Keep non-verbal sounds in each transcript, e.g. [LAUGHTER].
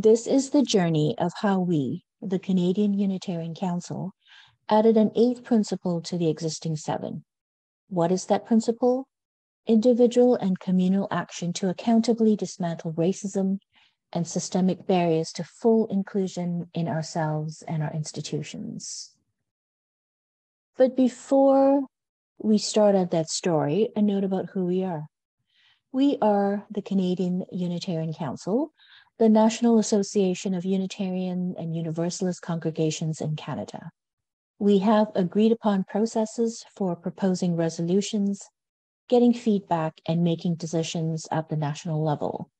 This is the journey of how we, the Canadian Unitarian Council, added an eighth principle to the existing seven. What is that principle? Individual and communal action to accountably dismantle racism and systemic barriers to full inclusion in ourselves and our institutions. But before we start at that story, a note about who we are. We are the Canadian Unitarian Council, the National Association of Unitarian and Universalist Congregations in Canada. We have agreed upon processes for proposing resolutions, getting feedback, and making decisions at the national level.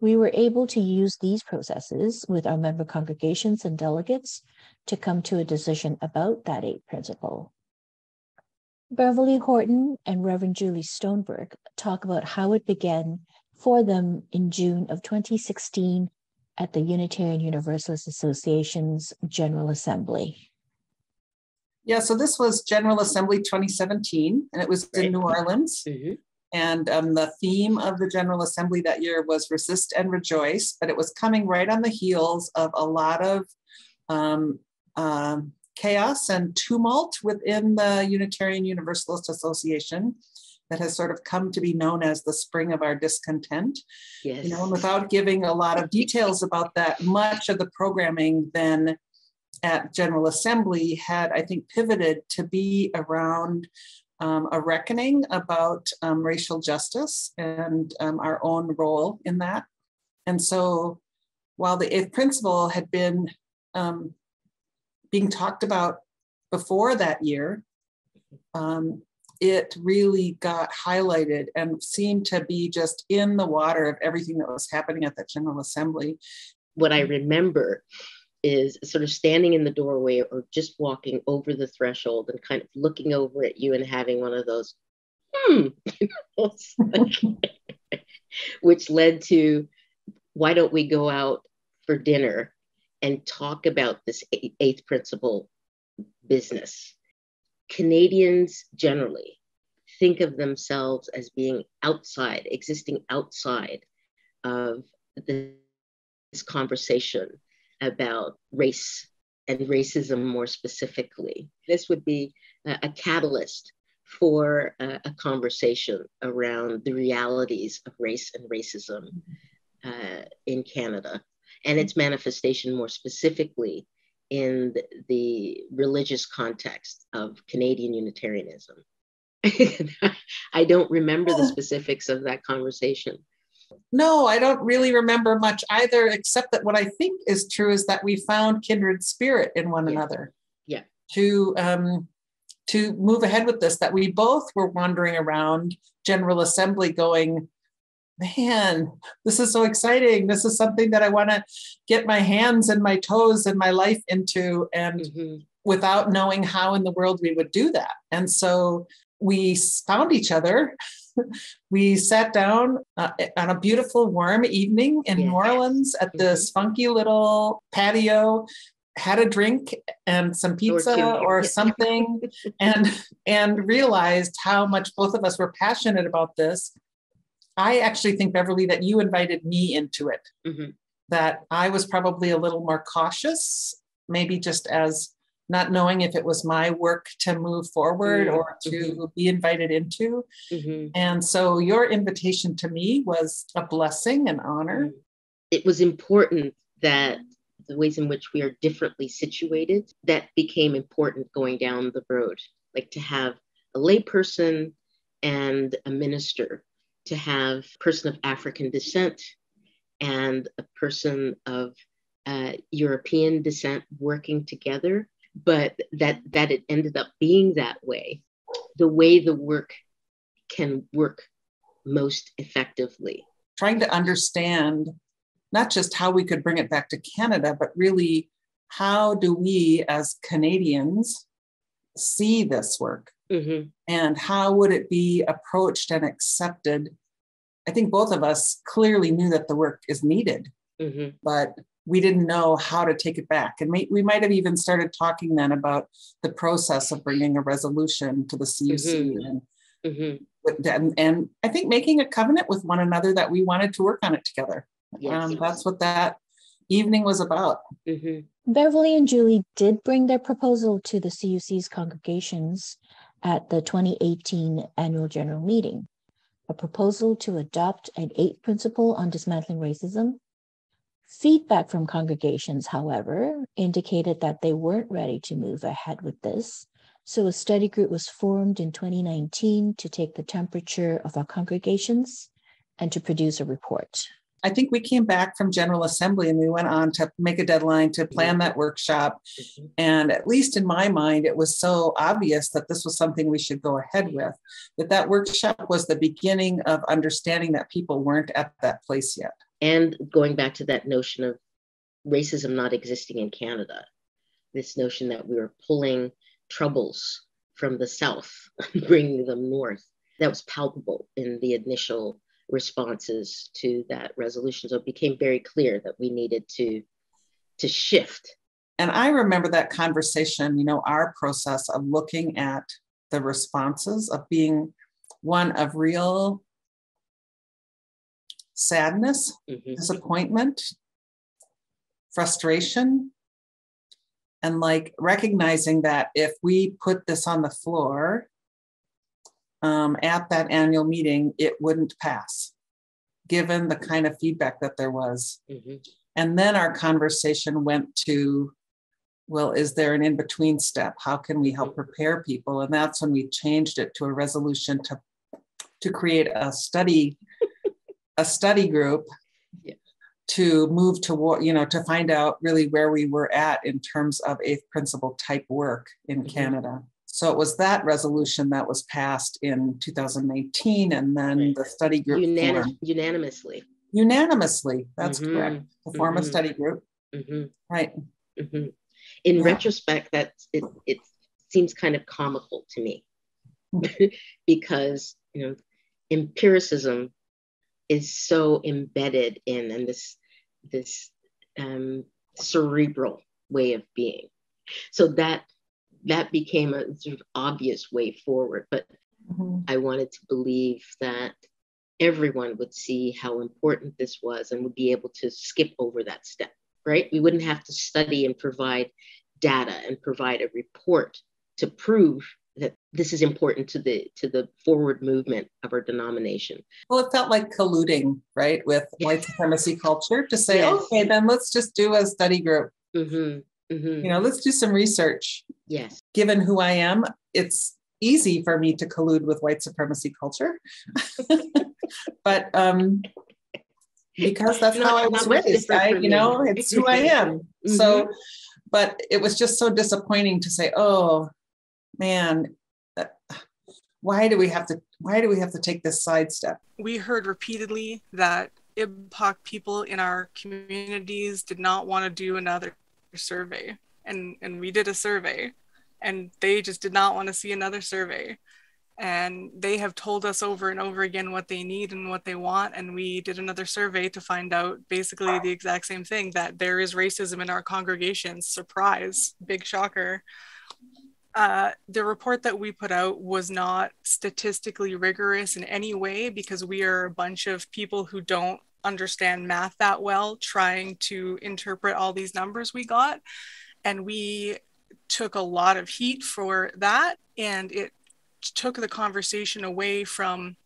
We were able to use these processes with our member congregations and delegates to come to a decision about that eight principle. Beverly Horton and Reverend Julie Stoneberg talk about how it began for them in June of 2016 at the Unitarian Universalist Association's General Assembly. Yeah, so this was General Assembly 2017, and it was in New Orleans. Mm-hmm. And um, the theme of the General Assembly that year was resist and rejoice, but it was coming right on the heels of a lot of um, um, chaos and tumult within the Unitarian Universalist Association that has sort of come to be known as the spring of our discontent. Yes. You know, and without giving a lot of details about that, much of the programming then at General Assembly had, I think, pivoted to be around um, a reckoning about um, racial justice and um, our own role in that. And so while the eighth principle had been um, being talked about before that year, um, it really got highlighted and seemed to be just in the water of everything that was happening at the General Assembly. What I remember is sort of standing in the doorway or just walking over the threshold and kind of looking over at you and having one of those, hmm, [LAUGHS] [LAUGHS] which led to why don't we go out for dinner and talk about this eighth principle business? Canadians generally think of themselves as being outside, existing outside of this conversation about race and racism more specifically. This would be a, a catalyst for a, a, conversation around the realities of race and racism uh, in Canada and its manifestation more specifically in the, religious context of Canadian Unitarianism. [LAUGHS] I don't remember the specifics of that conversation. No, I don't really remember much either, except that what I think is true is that we found kindred spirit in one yeah. another. Yeah. To um, to move ahead with this, that we both were wandering around General Assembly going, man, this is so exciting. This is something that I want to get my hands and my toes and my life into. And mm-hmm. without knowing how in the world we would do that. And so we found each other [LAUGHS] we sat down uh, on a beautiful warm evening in New Orleans at this mm-hmm. funky little patio had a drink and some pizza or something [LAUGHS] and and realized how much both of us were passionate about this i actually think beverly that you invited me into it mm-hmm. that i was probably a little more cautious maybe just as not knowing if it was my work to move forward mm-hmm. or to mm-hmm. be invited into. Mm-hmm. And so your invitation to me was a blessing and honor. Mm. It was important that the ways in which we are differently situated, that became important going down the road. Like to have a layperson and a minister, to have a person of African descent and a person of uh, European descent working together but that that it ended up being that way. The way the work can work most effectively. Trying to understand not just how we could bring it back to canada but really how do we as canadians see this work mm-hmm. and how would it be approached and accepted i think both of us clearly knew that the work is needed mm-hmm. but we didn't know how to take it back. And we might have even started talking then about the process of bringing a resolution to the CUC mm-hmm. and, mm-hmm. and, and I think making a covenant with one another that we wanted to work on it together. Yes. Um, that's what that evening was about. Mm-hmm. Beverly and Julie did bring their proposal to the CUC's congregations at the 2018 annual general meeting. A proposal to adopt an eight principle on dismantling racism. Feedback from congregations, however, indicated that they weren't ready to move ahead with this. So a study group was formed in 2019 to take the temperature of our congregations and to produce a report. I think we came back from General Assembly and we went on to make a deadline to plan that workshop. And at least in my mind, it was so obvious that this was something we should go ahead with. That that workshop was the beginning of understanding that people weren't at that place yet. And going back to that notion of racism not existing in Canada, this notion that we were pulling troubles from the South, [LAUGHS] bringing them north, that was palpable in the initial responses to that resolution. So it became very clear that we needed to to shift. And I remember that conversation, you know, our process of looking at the responses of being one of real sadness, Mhm. disappointment, frustration, and like recognizing that if we put this on the floor um, at that annual meeting, it wouldn't pass, given the kind of feedback that there was. Mhm. And then our conversation went to, well, is there an in between step? How can we help prepare people? And that's when we changed it to a resolution to to create a study [LAUGHS] a study group Yeah. to move toward, you know, to find out really where we were at in terms of eighth principle type work in Mhm. Canada. So it was that resolution that was passed in 2018, and then Right. the study group Unanim- formed unanimously. unanimously. That's Mhm. correct. To form a Mhm. study group, Mhm. right? Mhm. In Yeah. retrospect, that it, it seems kind of comical to me [LAUGHS] because you know empiricism is so embedded in and this this um, cerebral way of being. So that that became a sort of obvious way forward. But Mhm. I wanted to believe that everyone would see how important this was and would be able to skip over that step, right? We wouldn't have to study and provide data and provide a report to prove that this is important to the to the forward movement of our denomination. Well, it felt like colluding, right, with white supremacy culture to say, Yes. okay, then let's just do a study group. Mhm, mhm. You know, let's do some research. Yes. Given who I am, it's easy for me to collude with white supremacy culture. [LAUGHS] but um because that's Not- how I was raised, different I, you know, it's who I am. So, Mhm. but it was just so disappointing to say, oh man, uh, why do we have to why do we have to take this sidestep? we heard repeatedly that IBPOC people in our communities did not want to do another survey. And, and we did a survey, and they just did not want to see another survey. And they have told us over and over again what they need and what they want. And we did another survey to find out basically the exact same thing that there is racism in our congregations. Surprise, big shocker uh, the report that we put out was not statistically rigorous in any way because we are a bunch of people who don't understand math that well trying to interpret all these numbers we got. And we took a lot of heat for that. And it took the conversation away from,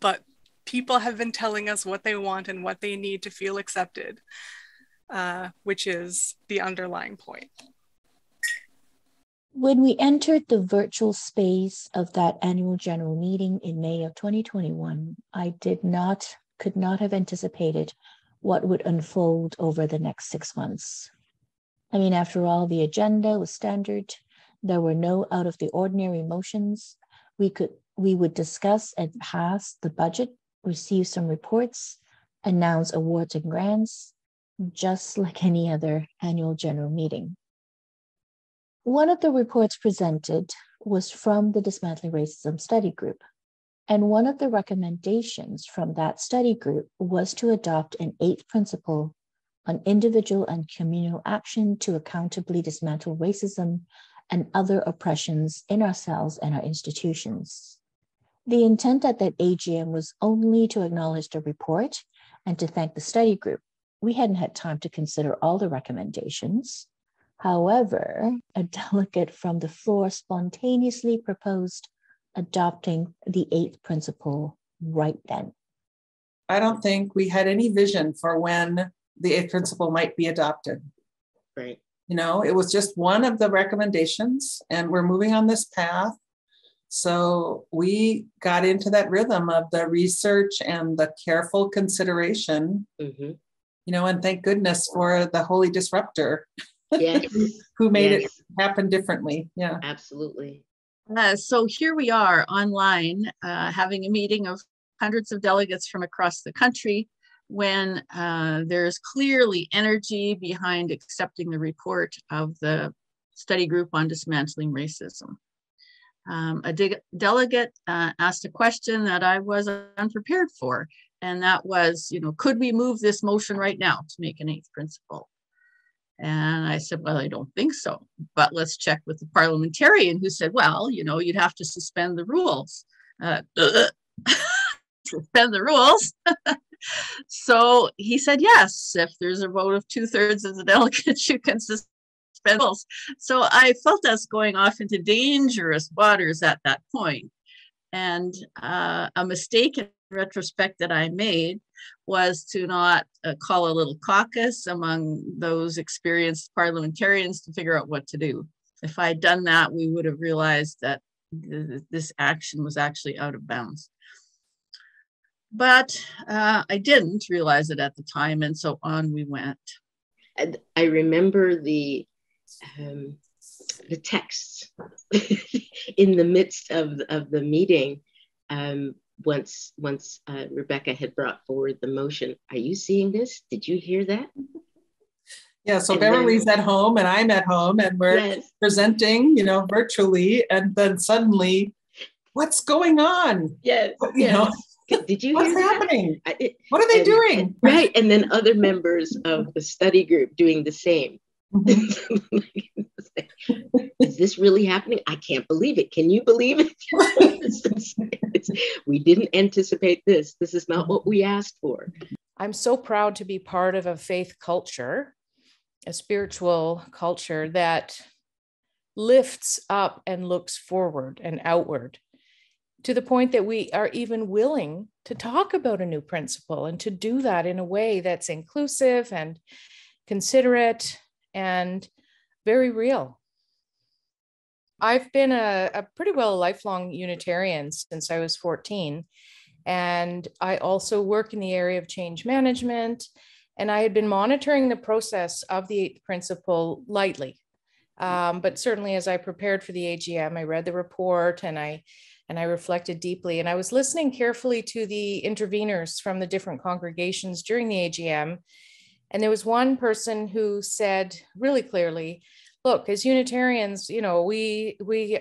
but people have been telling us what they want and what they need to feel accepted, uh, which is the underlying point. When we entered the virtual space of that annual general meeting in May of 2021, I did not, could not have anticipated what would unfold over the next six months. I mean, after all, the agenda was standard. There were no out of the ordinary motions. We could, we would discuss and pass the budget, receive some reports, announce awards and grants, just like any other annual general meeting. One of the reports presented was from the Dismantling Racism Study Group. And one of the recommendations from that study group was to adopt an eighth principle on individual and communal action to accountably dismantle racism and other oppressions in ourselves and our institutions. The intent at that AGM was only to acknowledge the report and to thank the study group we hadn't had time to consider all the recommendations. However, a [LAUGHS] delegate from the floor spontaneously proposed adopting the eighth principle right then. I don't think we had any vision for when the eighth principle might be adopted. Right. You know, it was just one of the recommendations, and we're moving on this path. So we got into that rhythm of the research and the careful consideration, mm-hmm. you know, and thank goodness for the holy disruptor yes. [LAUGHS] who made yes. it happen differently. Yeah, absolutely. Uh, so here we are online uh, having a meeting of hundreds of delegates from across the country when uh, there's clearly energy behind accepting the report of the study group on dismantling racism. Um, a de delegate uh, asked a question that I was unprepared for, and that was, you know, could we move this motion right now to make an eighth principle? And I said, well, I don't think so, but let's check with the parliamentarian who said, well, you know, you'd have to suspend the rules. Uh, [LAUGHS] suspend the rules. [LAUGHS] so he said, yes, if there's a vote of two thirds of the delegates, you can suspend rules. So I felt us going off into dangerous waters at that point. And uh, a mistake in retrospect that I made was to not uh, call a little caucus among those experienced parliamentarians to figure out what to do. If I had done that, we would have realized that th- this action was actually out of bounds but uh, I didn't realize it at the time, and so on we went. And I remember the um, the texts [LAUGHS] in the midst of of the meeting. Um, once once uh, Rebecca had brought forward the motion, are you seeing this? Did you hear that? Yeah, so and Beverly's then, at home and I'm at home and we're yes. presenting, you know, virtually, and then suddenly, what's going on? Yes, [LAUGHS] you yes. know, did you What's happening? It, what are they and, doing? Right. And then other members of the study group doing the same. Mm-hmm. [LAUGHS] Is this really happening? I can't believe it. Can you believe it? [LAUGHS] we didn't anticipate this. This is not what we asked for. I'm so proud to be part of a faith culture, a spiritual culture that lifts up and looks forward and outward to the point that we are even willing to talk about a new principle and to do that in a way that's inclusive and considerate and very real. I've been a, a pretty well lifelong Unitarian since I was 14. And I also work in the area of change management. And I had been monitoring the process of the eighth principle lightly. Um, but certainly, as I prepared for the AGM, I read the report and I and I reflected deeply. And I was listening carefully to the interveners from the different congregations during the AGM. And there was one person who said really clearly, look, as Unitarians, you know, we we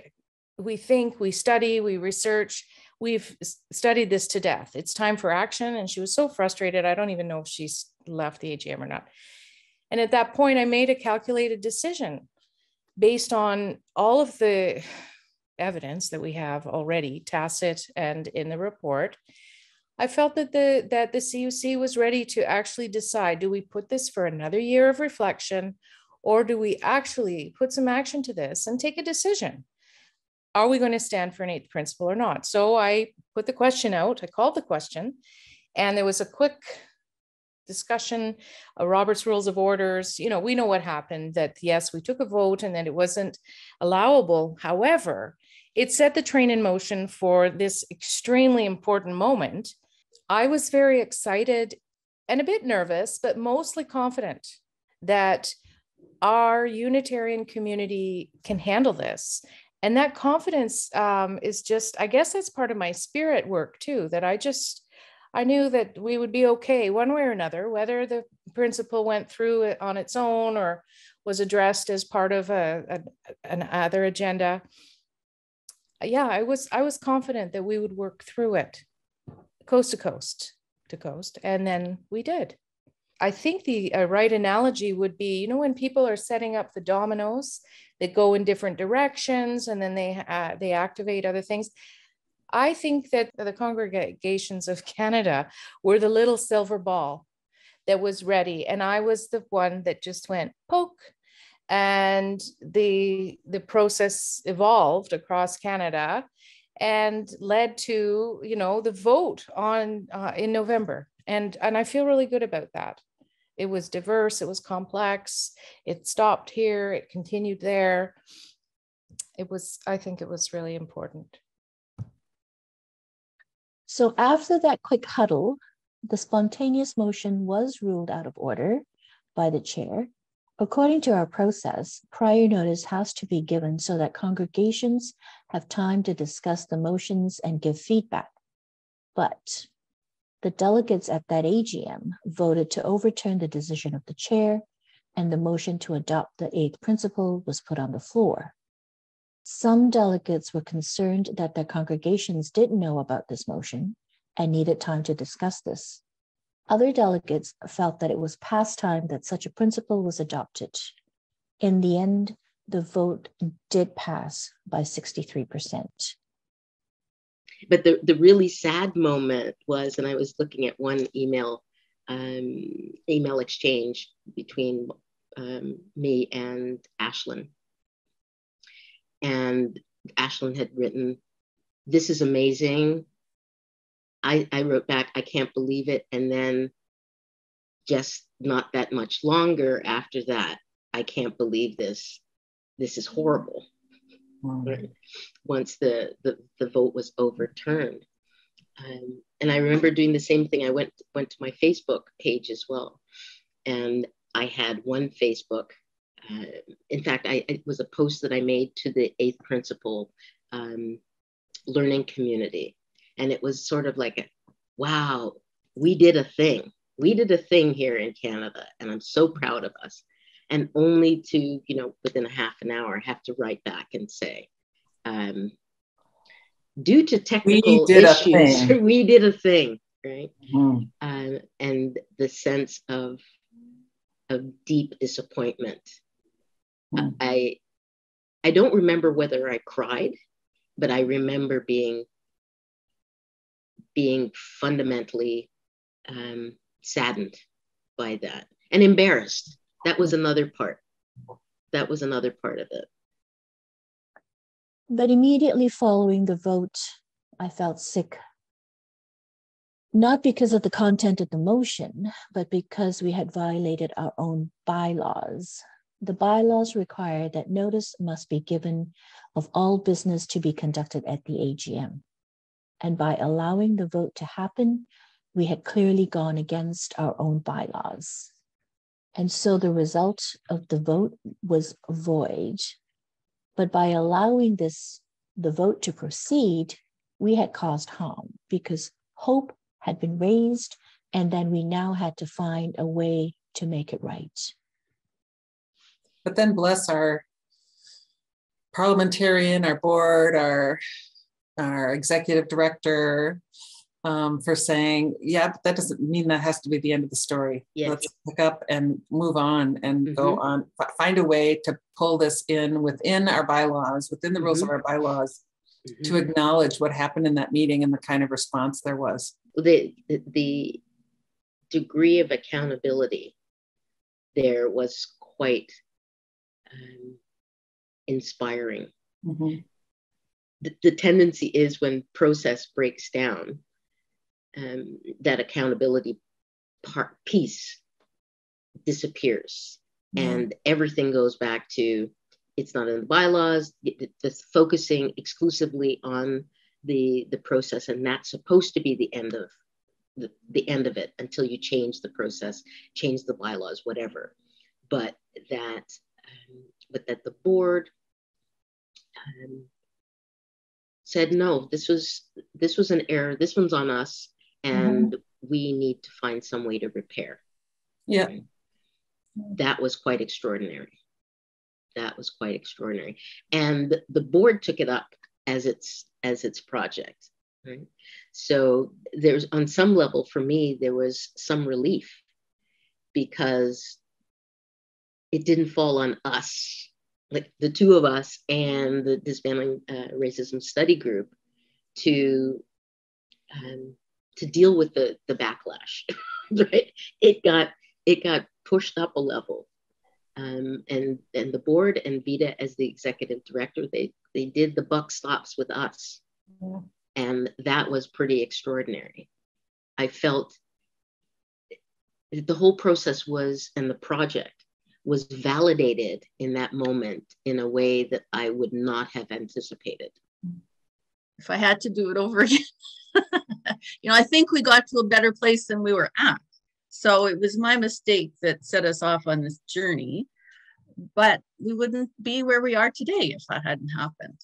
we think, we study, we research, we've studied this to death. It's time for action. And she was so frustrated. I don't even know if she's left the AGM or not. And at that point, I made a calculated decision based on all of the evidence that we have already, tacit and in the report, I felt that the that the CUC was ready to actually decide: do we put this for another year of reflection, or do we actually put some action to this and take a decision? Are we going to stand for an eighth principle or not? So I put the question out. I called the question, and there was a quick discussion, uh, Robert's Rules of Orders. You know, we know what happened. That yes, we took a vote, and that it wasn't allowable. However, it set the train in motion for this extremely important moment. I was very excited and a bit nervous, but mostly confident that our Unitarian community can handle this. And that confidence um, is just, I guess that's part of my spirit work too, that I just, I knew that we would be okay one way or another, whether the principle went through on its own or was addressed as part of a, a another agenda yeah, I was I was confident that we would work through it, coast to coast to coast, and then we did. I think the uh, right analogy would be, you know, when people are setting up the dominoes that go in different directions, and then they uh, they activate other things. I think that the congregations of Canada were the little silver ball that was ready. And I was the one that just went poke. And the the process evolved across Canada and led to you know the vote on uh, in November and and I feel really good about that. It was diverse, it was complex, it stopped here, it continued there. It was I think it was really important. So after that quick huddle, the spontaneous motion was ruled out of order by the chair. According to our process, prior notice has to be given so that congregations have time to discuss the motions and give feedback. But the delegates at that AGM voted to overturn the decision of the chair, and the motion to adopt the eighth principle was put on the floor. Some delegates were concerned that their congregations didn't know about this motion and needed time to discuss this. Other delegates felt that it was past time that such a principle was adopted. In the end, the vote did pass by 63% but the, the really sad moment was, and I was looking at one email um, email exchange between um, me and Ashlyn. And Ashlyn had written, This is amazing. I, I wrote back, I can't believe it. And then just not that much longer after that, I can't believe this. This is horrible right, once the, the, the vote was overturned. Um, and I remember doing the same thing. I went went to my Facebook page as well, and I had one Facebook. Uh, in fact, I, it was a post that I made to the Eighth Principle um, learning community, and it was sort of like, a, "Wow, we did a thing. We did a thing here in Canada, and I'm so proud of us." and only to, you know, within a half an hour have to write back and say, um, due to technical we issues, [LAUGHS] we did a thing, right? Mm-hmm. Um, and the sense of of deep disappointment. Mm-hmm. I I don't remember whether I cried, but I remember being being fundamentally um, saddened by that and embarrassed that was another part. That was another part of it. But immediately following the vote, I felt sick. Not because of the content of the motion, but because we had violated our own bylaws. The bylaws require that notice must be given of all business to be conducted at the AGM. And by allowing the vote to happen, we had clearly gone against our own bylaws. And so the result of the vote was void. But by allowing this, the vote to proceed, we had caused harm because hope had been raised, and then we now had to find a way to make it right. But then bless our parliamentarian, our board, our our executive director, um, for saying, yeah, but that doesn't mean that has to be the end of the story. Yes. Let's pick up and move on and mm-hmm. go on, F- find a way to pull this in within our bylaws, within the rules mm-hmm. of our bylaws, mm-hmm. to acknowledge what happened in that meeting and the kind of response there was. The, the, the degree of accountability there was quite um, inspiring. The, the tendency is when process breaks down um, that accountability part piece disappears mm-hmm. and everything goes back to it's not in the bylaws it's focusing exclusively on the the process and that's supposed to be the end of the, the end of it until you change the process change the bylaws whatever but that um, but that the board um, said no this was this was an error this one's on us and mm-hmm. we need to find some way to repair. Yeah. That was quite extraordinary. That was quite extraordinary. And the board took it up as its as its project. Right. So there's on some level for me, there was some relief because it didn't fall on us, like the two of us and the dismantling uh, racism study group, to um, to deal with the the backlash, [LAUGHS] right? It got it got pushed up a level, um, and and the board and Vyda as the executive director, they they did the buck stops with us, yeah. and that was pretty extraordinary. I felt the whole process was and the project was validated in that moment in a way that I would not have anticipated. If I had to do it over [LAUGHS] again, you know, I think we got to a better place than we were at. So it was my mistake that set us off on this journey, but we wouldn't be where we are today if that hadn't happened.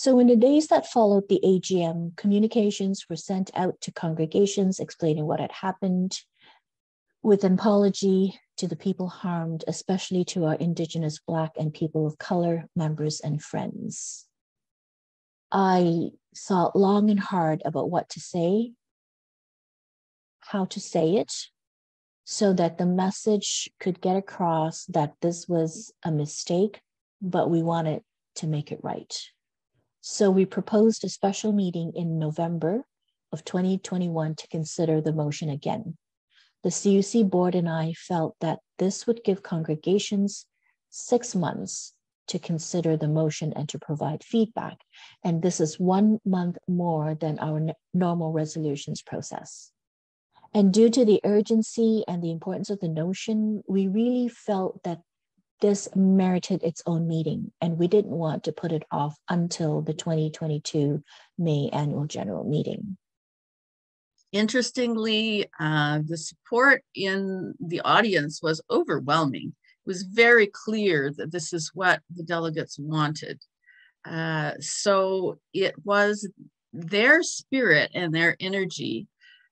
So, in the days that followed the AGM, communications were sent out to congregations explaining what had happened, with an apology to the people harmed, especially to our Indigenous, Black, and people of color members and friends. I thought long and hard about what to say, how to say it, so that the message could get across that this was a mistake, but we wanted to make it right. So we proposed a special meeting in November of 2021 to consider the motion again. The CUC board and I felt that this would give congregations six months to consider the motion and to provide feedback. And this is one month more than our normal resolutions process. And due to the urgency and the importance of the notion, we really felt that this merited its own meeting, and we didn't want to put it off until the 2022 May annual general meeting. Interestingly, uh, the support in the audience was overwhelming. It was very clear that this is what the delegates wanted. Uh, so it was their spirit and their energy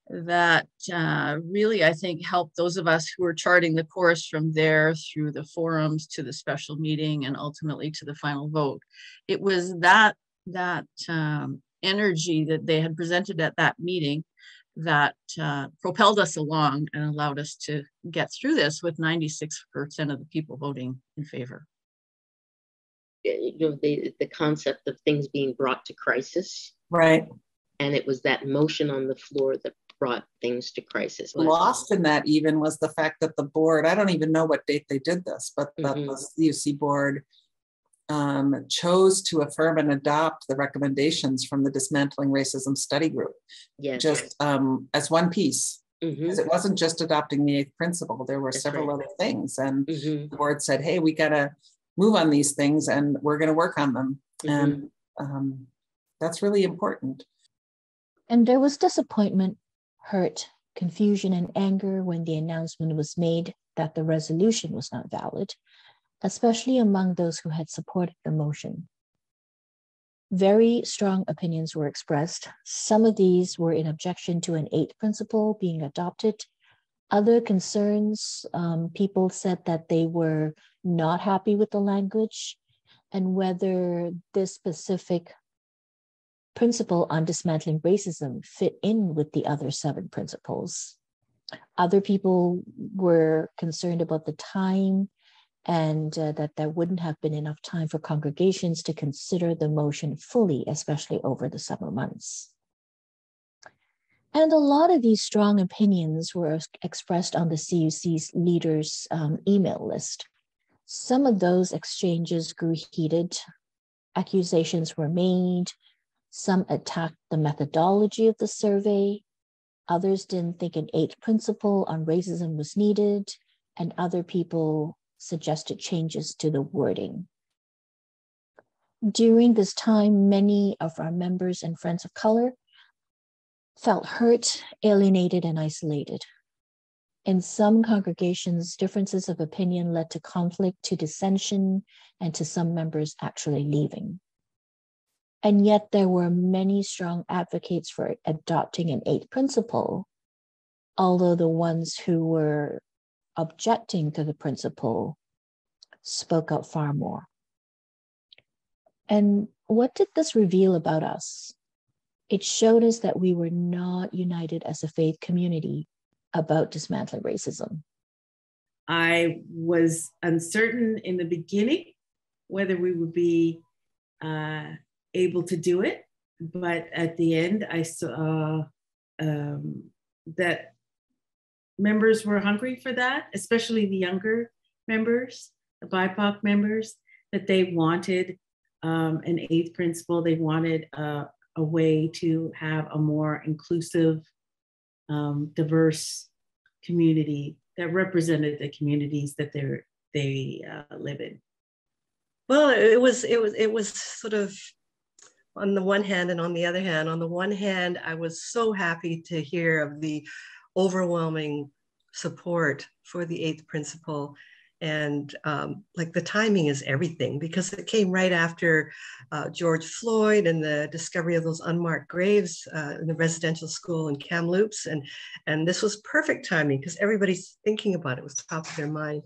that uh, really, I think, helped those of us who were charting the course from there through the forums to the special meeting and ultimately to the final vote. It was that that um, energy that they had presented at that meeting that uh, propelled us along and allowed us to get through this with 96% of the people voting in favor. You know, the, the concept of things being brought to crisis. Right. And it was that motion on the floor that brought things to crisis. Lost in that even was the fact that the board, I don't even know what date they did this, but that mm-hmm. the CUC board um, chose to affirm and adopt the recommendations from the Dismantling Racism Study Group, yes. just um, as one piece. Mm-hmm. Because it wasn't just adopting the eighth principle, there were That's several right. other things. And mm-hmm. the board said, hey, we got to move on these things and we're going to work on them. Mm-hmm. And um, that's really important. And there was disappointment hurt, confusion, and anger when the announcement was made that the resolution was not valid, especially among those who had supported the motion. Very strong opinions were expressed. Some of these were in objection to an eighth principle being adopted. Other concerns, um, people said that they were not happy with the language and whether this specific principle on dismantling racism fit in with the other seven principles. Other people were concerned about the time and uh, that there wouldn't have been enough time for congregations to consider the motion fully, especially over the summer months. And a lot of these strong opinions were expressed on the CUC's leaders' um, email list. Some of those exchanges grew heated. Accusations were made, some attacked the methodology of the survey. Others didn't think an eighth principle on racism was needed, and other people suggested changes to the wording. During this time, many of our members and friends of color felt hurt, alienated, and isolated. In some congregations, differences of opinion led to conflict, to dissension, and to some members actually leaving. And yet, there were many strong advocates for adopting an eighth principle, although the ones who were objecting to the principle spoke out far more. And what did this reveal about us? It showed us that we were not united as a faith community about dismantling racism. I was uncertain in the beginning whether we would be uh, able to do it, but at the end, I saw um, that members were hungry for that, especially the younger members, the BIPOC members, that they wanted um, an eighth principle. They wanted uh, a way to have a more inclusive, um, diverse community that represented the communities that they they uh, live in. Well, it was it was it was sort of on the one hand and on the other hand. On the one hand, I was so happy to hear of the overwhelming support for the eighth principle and um, like the timing is everything because it came right after uh, George Floyd and the discovery of those unmarked graves uh, in the residential school in Kamloops, and and this was perfect timing because everybody's thinking about it. it was top of their mind.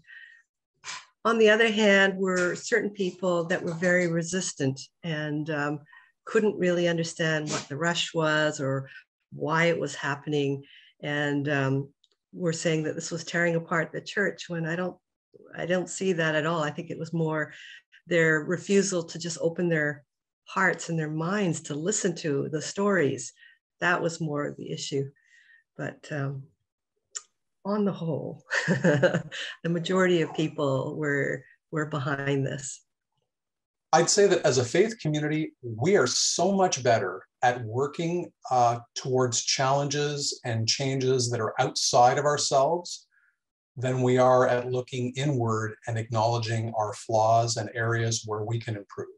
On the other hand, were certain people that were very resistant and um, couldn't really understand what the rush was or why it was happening, and um, were saying that this was tearing apart the church when I don't I don't see that at all. I think it was more their refusal to just open their hearts and their minds to listen to the stories. That was more the issue. But um, on the whole, [LAUGHS] the majority of people were were behind this. I'd say that as a faith community, we are so much better at working uh, towards challenges and changes that are outside of ourselves than we are at looking inward and acknowledging our flaws and areas where we can improve.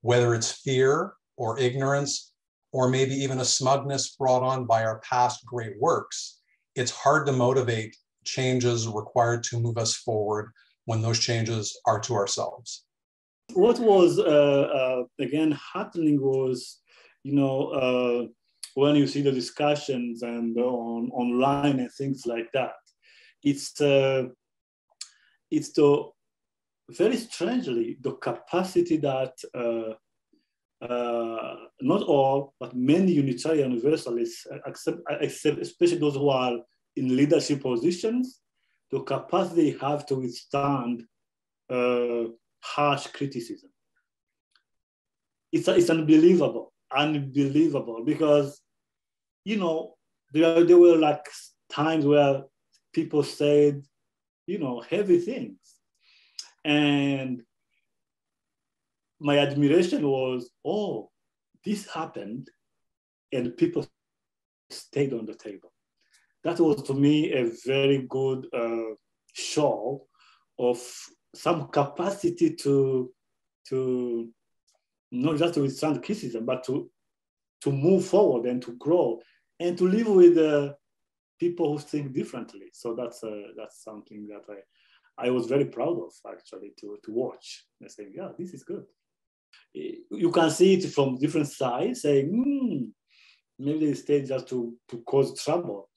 Whether it's fear or ignorance, or maybe even a smugness brought on by our past great works, it's hard to motivate changes required to move us forward when those changes are to ourselves. What was, uh, uh, again, happening was, you know, uh, when you see the discussions and on online and things like that, it's it's the very strangely the capacity that uh, uh, not all but many Unitarian Universalists accept, accept, especially those who are in leadership positions, the capacity they have to withstand uh, harsh criticism. It's, it's unbelievable, unbelievable because, you know, there, there were like times where people said, you know, heavy things. And my admiration was, oh, this happened and people stayed on the table. That was to me a very good uh, show of some capacity to, to not just to withstand criticism, but to, to move forward and to grow and to live with uh, people who think differently. So that's uh, that's something that I I was very proud of actually to to watch. And saying, yeah, this is good. You can see it from different sides, saying, hmm, maybe they stayed just to to cause trouble.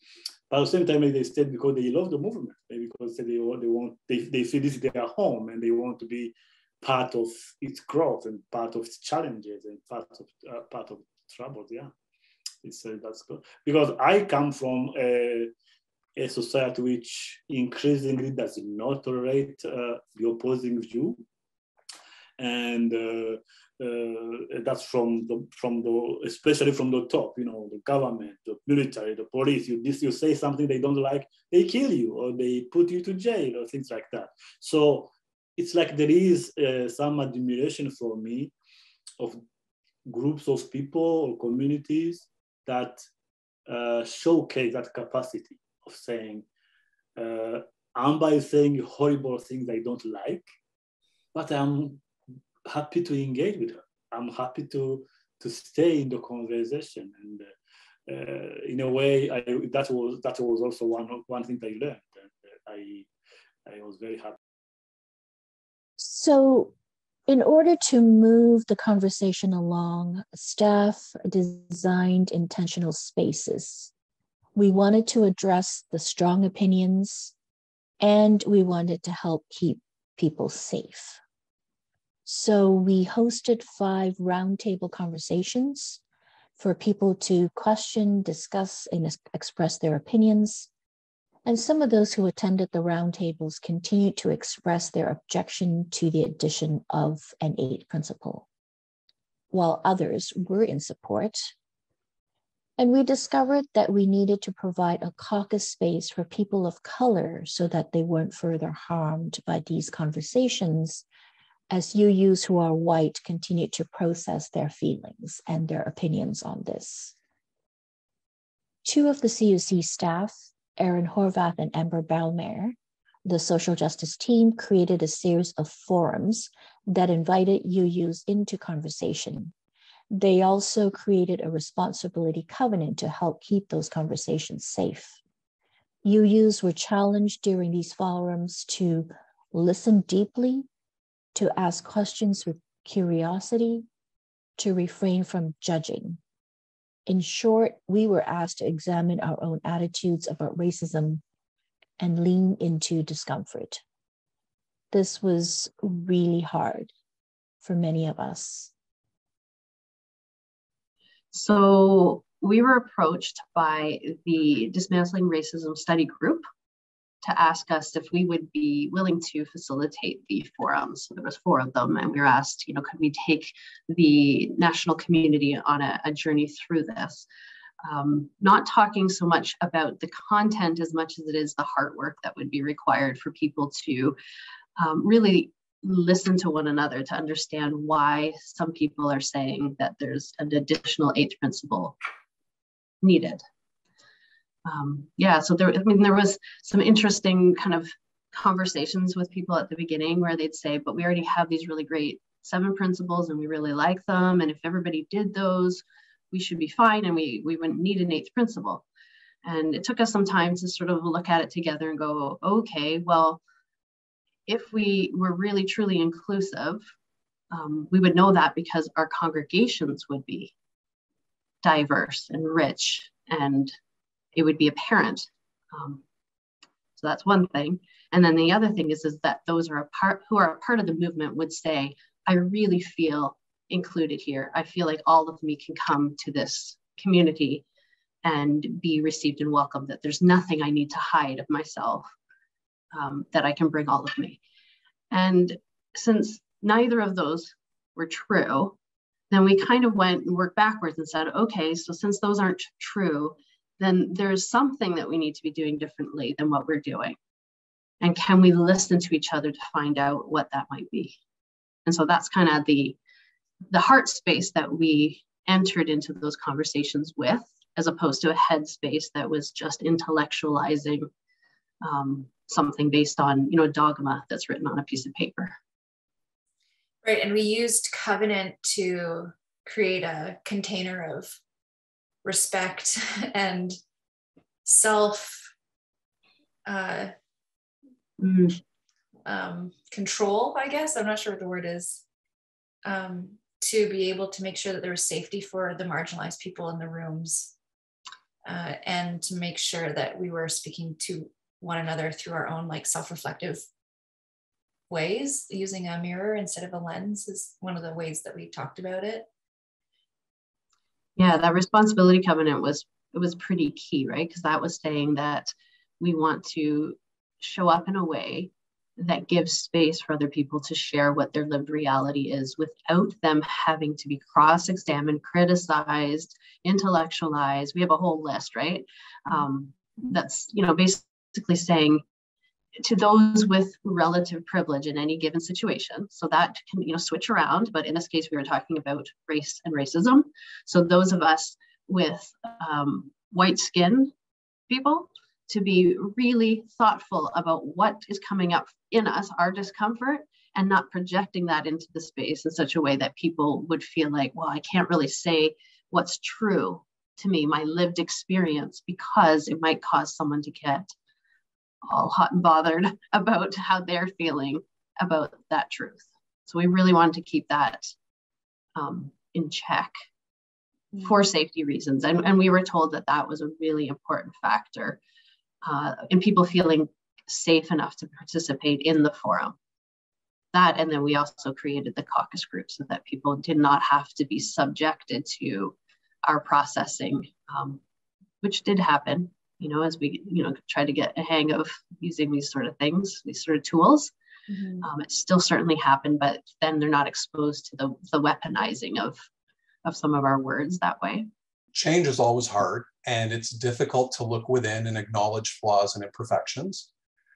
But at the same time, they stayed because they love the movement, because they, they want they, they feel this is their home and they want to be part of its growth and part of its challenges and part of uh, part of troubles. Yeah it's uh, that's good because I come from a, a society which increasingly does not tolerate uh, the opposing view, and uh, uh, that's from the from the especially from the top. You know, the government, the military, the police. You this you say something they don't like, they kill you or they put you to jail or things like that. So it's like there is uh, some admiration for me of groups of people or communities that uh, showcase that capacity of saying, uh, I'm by saying horrible things I don't like, but I'm happy to engage with her. I'm happy to to stay in the conversation, and uh, in a way, I, that was that was also one one thing I learned, and I I was very happy. So in order to move the conversation along, staff designed intentional spaces. We wanted to address the strong opinions and we wanted to help keep people safe. So we hosted five roundtable conversations for people to question, discuss, and express their opinions. And some of those who attended the roundtables continued to express their objection to the addition of an eighth principle, while others were in support. And we discovered that we needed to provide a caucus space for people of color so that they weren't further harmed by these conversations as UUs who are white continue to process their feelings and their opinions on this. Two of the CUC staff, Erin Horvath and Amber Bellmare, the social justice team created a series of forums that invited UUs into conversation. They also created a responsibility covenant to help keep those conversations safe. UUs were challenged during these forums to listen deeply to ask questions with curiosity, to refrain from judging. In short, we were asked to examine our own attitudes about racism and lean into discomfort. This was really hard for many of us. So, we were approached by the Dismantling Racism Study Group to ask us if we would be willing to facilitate the forums. So there was four of them, and we were asked, you know, could we take the national community on a, a journey through this? Um, not talking so much about the content as much as it is the heart work that would be required for people to um, really listen to one another to understand why some people are saying that there's an additional eighth principle needed um, yeah, so there, I mean, there was some interesting kind of conversations with people at the beginning where they'd say, but we already have these really great seven principles and we really like them. And if everybody did those, we should be fine and we, we wouldn't need an eighth principle. And it took us some time to sort of look at it together and go, okay, well, if we were really truly inclusive, um, we would know that because our congregations would be diverse and rich and it would be apparent. Um, so that's one thing. And then the other thing is, is that those are a part who are a part of the movement would say, I really feel included here. I feel like all of me can come to this community and be received and welcomed, that there's nothing I need to hide of myself, um, that I can bring all of me. And since neither of those were true, then we kind of went and worked backwards and said, okay, so since those aren't true, then there's something that we need to be doing differently than what we're doing. And can we listen to each other to find out what that might be? And so that's kind of the the heart space that we entered into those conversations with, as opposed to a head space that was just intellectualizing um, something based on you know dogma that's written on a piece of paper. Right, and we used covenant to create a container of respect and self uh, mm. um, control, I guess. I'm not sure what the word is. Um, to be able to make sure that there was safety for the marginalized people in the rooms uh, and to make sure that we were speaking to one another through our own like self-reflective ways using a mirror instead of a lens is one of the ways that we talked about it yeah, that responsibility covenant was it was pretty key, right? Because that was saying that we want to show up in a way that gives space for other people to share what their lived reality is without them having to be cross-examined, criticized, intellectualized. We have a whole list, right? Um, that's you know basically saying to those with relative privilege in any given situation. So that can you know switch around, but in this case we were talking about race and racism. So those of us with um, white skin people to be really thoughtful about what is coming up in us, our discomfort, and not projecting that into the space in such a way that people would feel like, well, I can't really say what's true to me, my lived experience, because it might cause someone to get all hot and bothered [LAUGHS] about how they're feeling about that truth. So we really wanted to keep that um, in check mm. for safety reasons. And, and we were told that that was a really important factor uh, in people feeling safe enough to participate in the forum. that. And then we also created the caucus group so that people did not have to be subjected to our processing, um, which did happen, you know, as we, you know, try to get a hang of using these sort of things, these sort of tools. Mm-hmm. Um, it still certainly happened, but then they're not exposed to the, the weaponizing of, of some of our words that way. Change is always hard, and it's difficult to look within and acknowledge flaws and imperfections.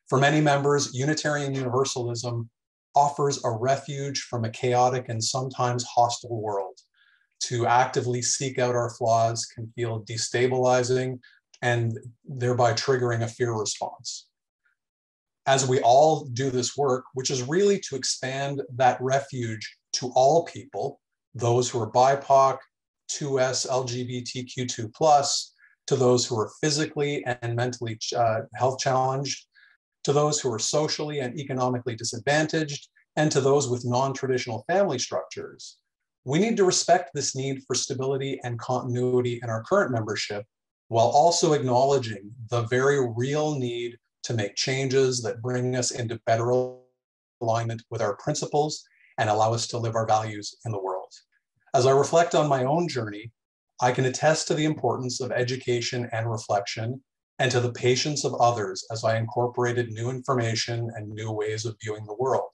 For many members, Unitarian Universalism offers a refuge from a chaotic and sometimes hostile world. To actively seek out our flaws can feel destabilizing and thereby triggering a fear response. As we all do this work, which is really to expand that refuge to all people, those who are BIPOC, 2S, LGBTQ2+, to those who are physically and mentally uh, health challenged, to those who are socially and economically disadvantaged, and to those with non-traditional family structures. We need to respect this need for stability and continuity in our current membership while also acknowledging the very real need to make changes that bring us into better alignment with our principles and allow us to live our values in the world. As I reflect on my own journey, I can attest to the importance of education and reflection and to the patience of others as I incorporated new information and new ways of viewing the world.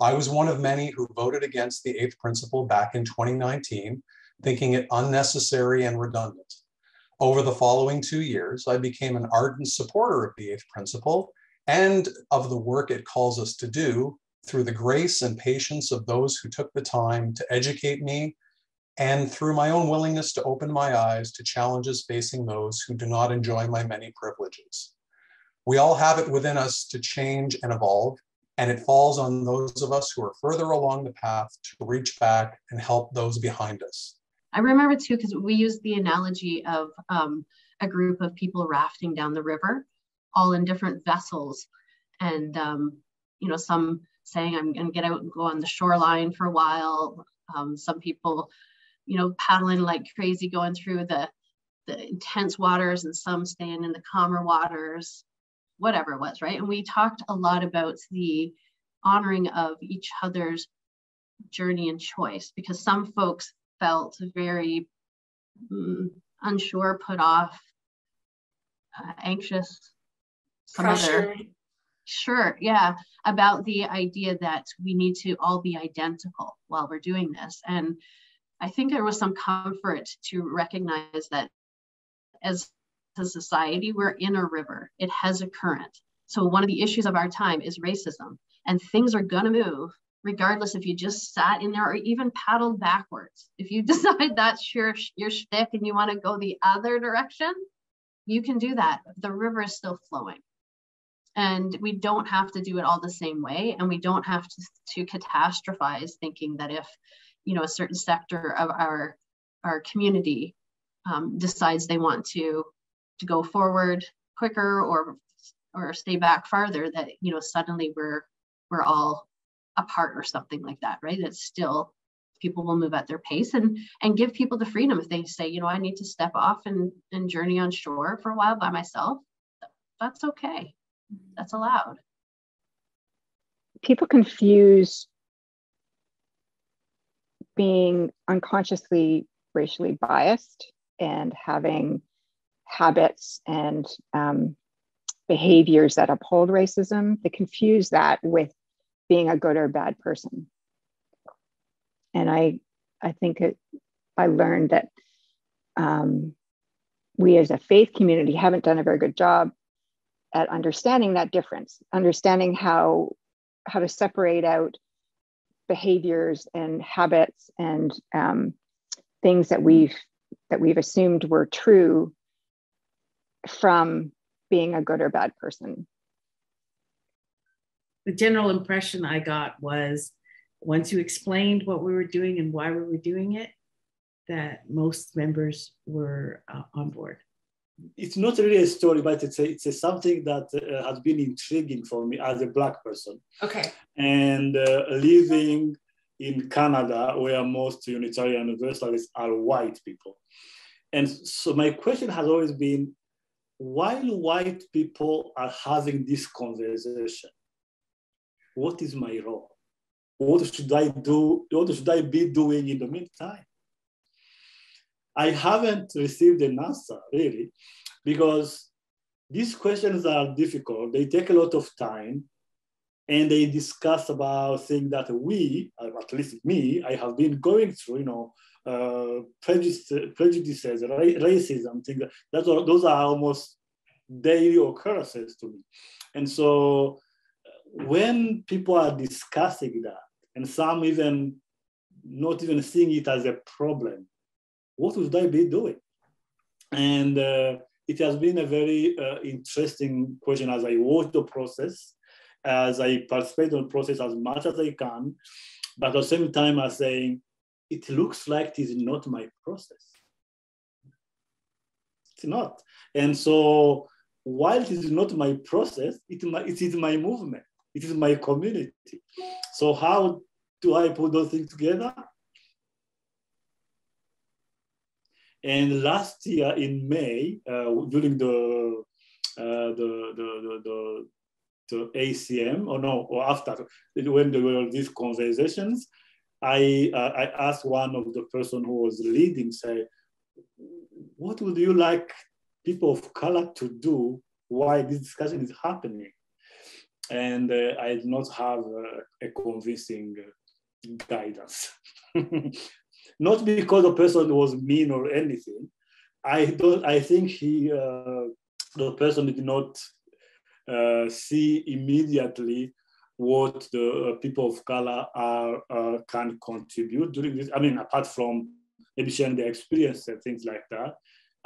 I was one of many who voted against the eighth principle back in 2019, thinking it unnecessary and redundant. Over the following two years, I became an ardent supporter of the eighth principle and of the work it calls us to do through the grace and patience of those who took the time to educate me and through my own willingness to open my eyes to challenges facing those who do not enjoy my many privileges. We all have it within us to change and evolve, and it falls on those of us who are further along the path to reach back and help those behind us. I remember too, because we used the analogy of um, a group of people rafting down the river, all in different vessels. And, um, you know, some saying, I'm going to get out and go on the shoreline for a while. Um, some people you know, paddling like crazy going through the, the intense waters and some staying in the calmer waters, whatever it was, right? And we talked a lot about the honoring of each other's journey and choice because some folks felt very mm, unsure, put off, uh, anxious, some other. Sure, yeah, about the idea that we need to all be identical while we're doing this. And I think there was some comfort to recognize that as a society, we're in a river, it has a current. So, one of the issues of our time is racism, and things are going to move regardless if you just sat in there or even paddled backwards. If you [LAUGHS] decide that's your, your shtick and you want to go the other direction, you can do that. The river is still flowing. And we don't have to do it all the same way. And we don't have to, to catastrophize thinking that if you know a certain sector of our our community um, decides they want to to go forward quicker or or stay back farther that you know suddenly we're we're all apart or something like that right? It's still people will move at their pace and and give people the freedom if they say you know i need to step off and and journey on shore for a while by myself. That's okay. That's allowed. People confuse being unconsciously racially biased and having habits and um, behaviors that uphold racism, they confuse that with being a good or bad person. And I, I think it, I learned that um, we as a faith community haven't done a very good job at understanding that difference, understanding how how to separate out behaviors and habits and um, things that we've that we've assumed were true from being a good or bad person the general impression i got was once you explained what we were doing and why we were doing it that most members were uh, on board it's not really a story, but it's a, it's a something that uh, has been intriguing for me as a black person. Okay. And uh, living in Canada, where most Unitarian Universalists are white people. And so my question has always been, while white people are having this conversation, what is my role? what should I do? What should I be doing in the meantime? I haven't received an answer really, because these questions are difficult. They take a lot of time and they discuss about things that we, at least me, I have been going through, you know, uh, prejudices, prejudices, racism, things that are, those are almost daily occurrences to me. And so when people are discussing that, and some even not even seeing it as a problem, what would I be doing? And uh, it has been a very uh, interesting question as I watch the process, as I participate in the process as much as I can, but at the same time as saying, it looks like it is not my process. It's not. And so while it is not my process, it, it is my movement. It is my community. So how do I put those things together? And last year in May, uh, during the, uh, the, the, the, the, ACM, or no, or after, when there were these conversations, I, uh, I asked one of the person who was leading, say, what would you like people of color to do while this discussion is happening? And uh, I did not have uh, a convincing guidance. [LAUGHS] not because the person was mean or anything. I don't. I think he, uh, the person did not uh, see immediately what the uh, people of color are uh, can contribute during this. I mean, apart from maybe sharing their experience and things like that,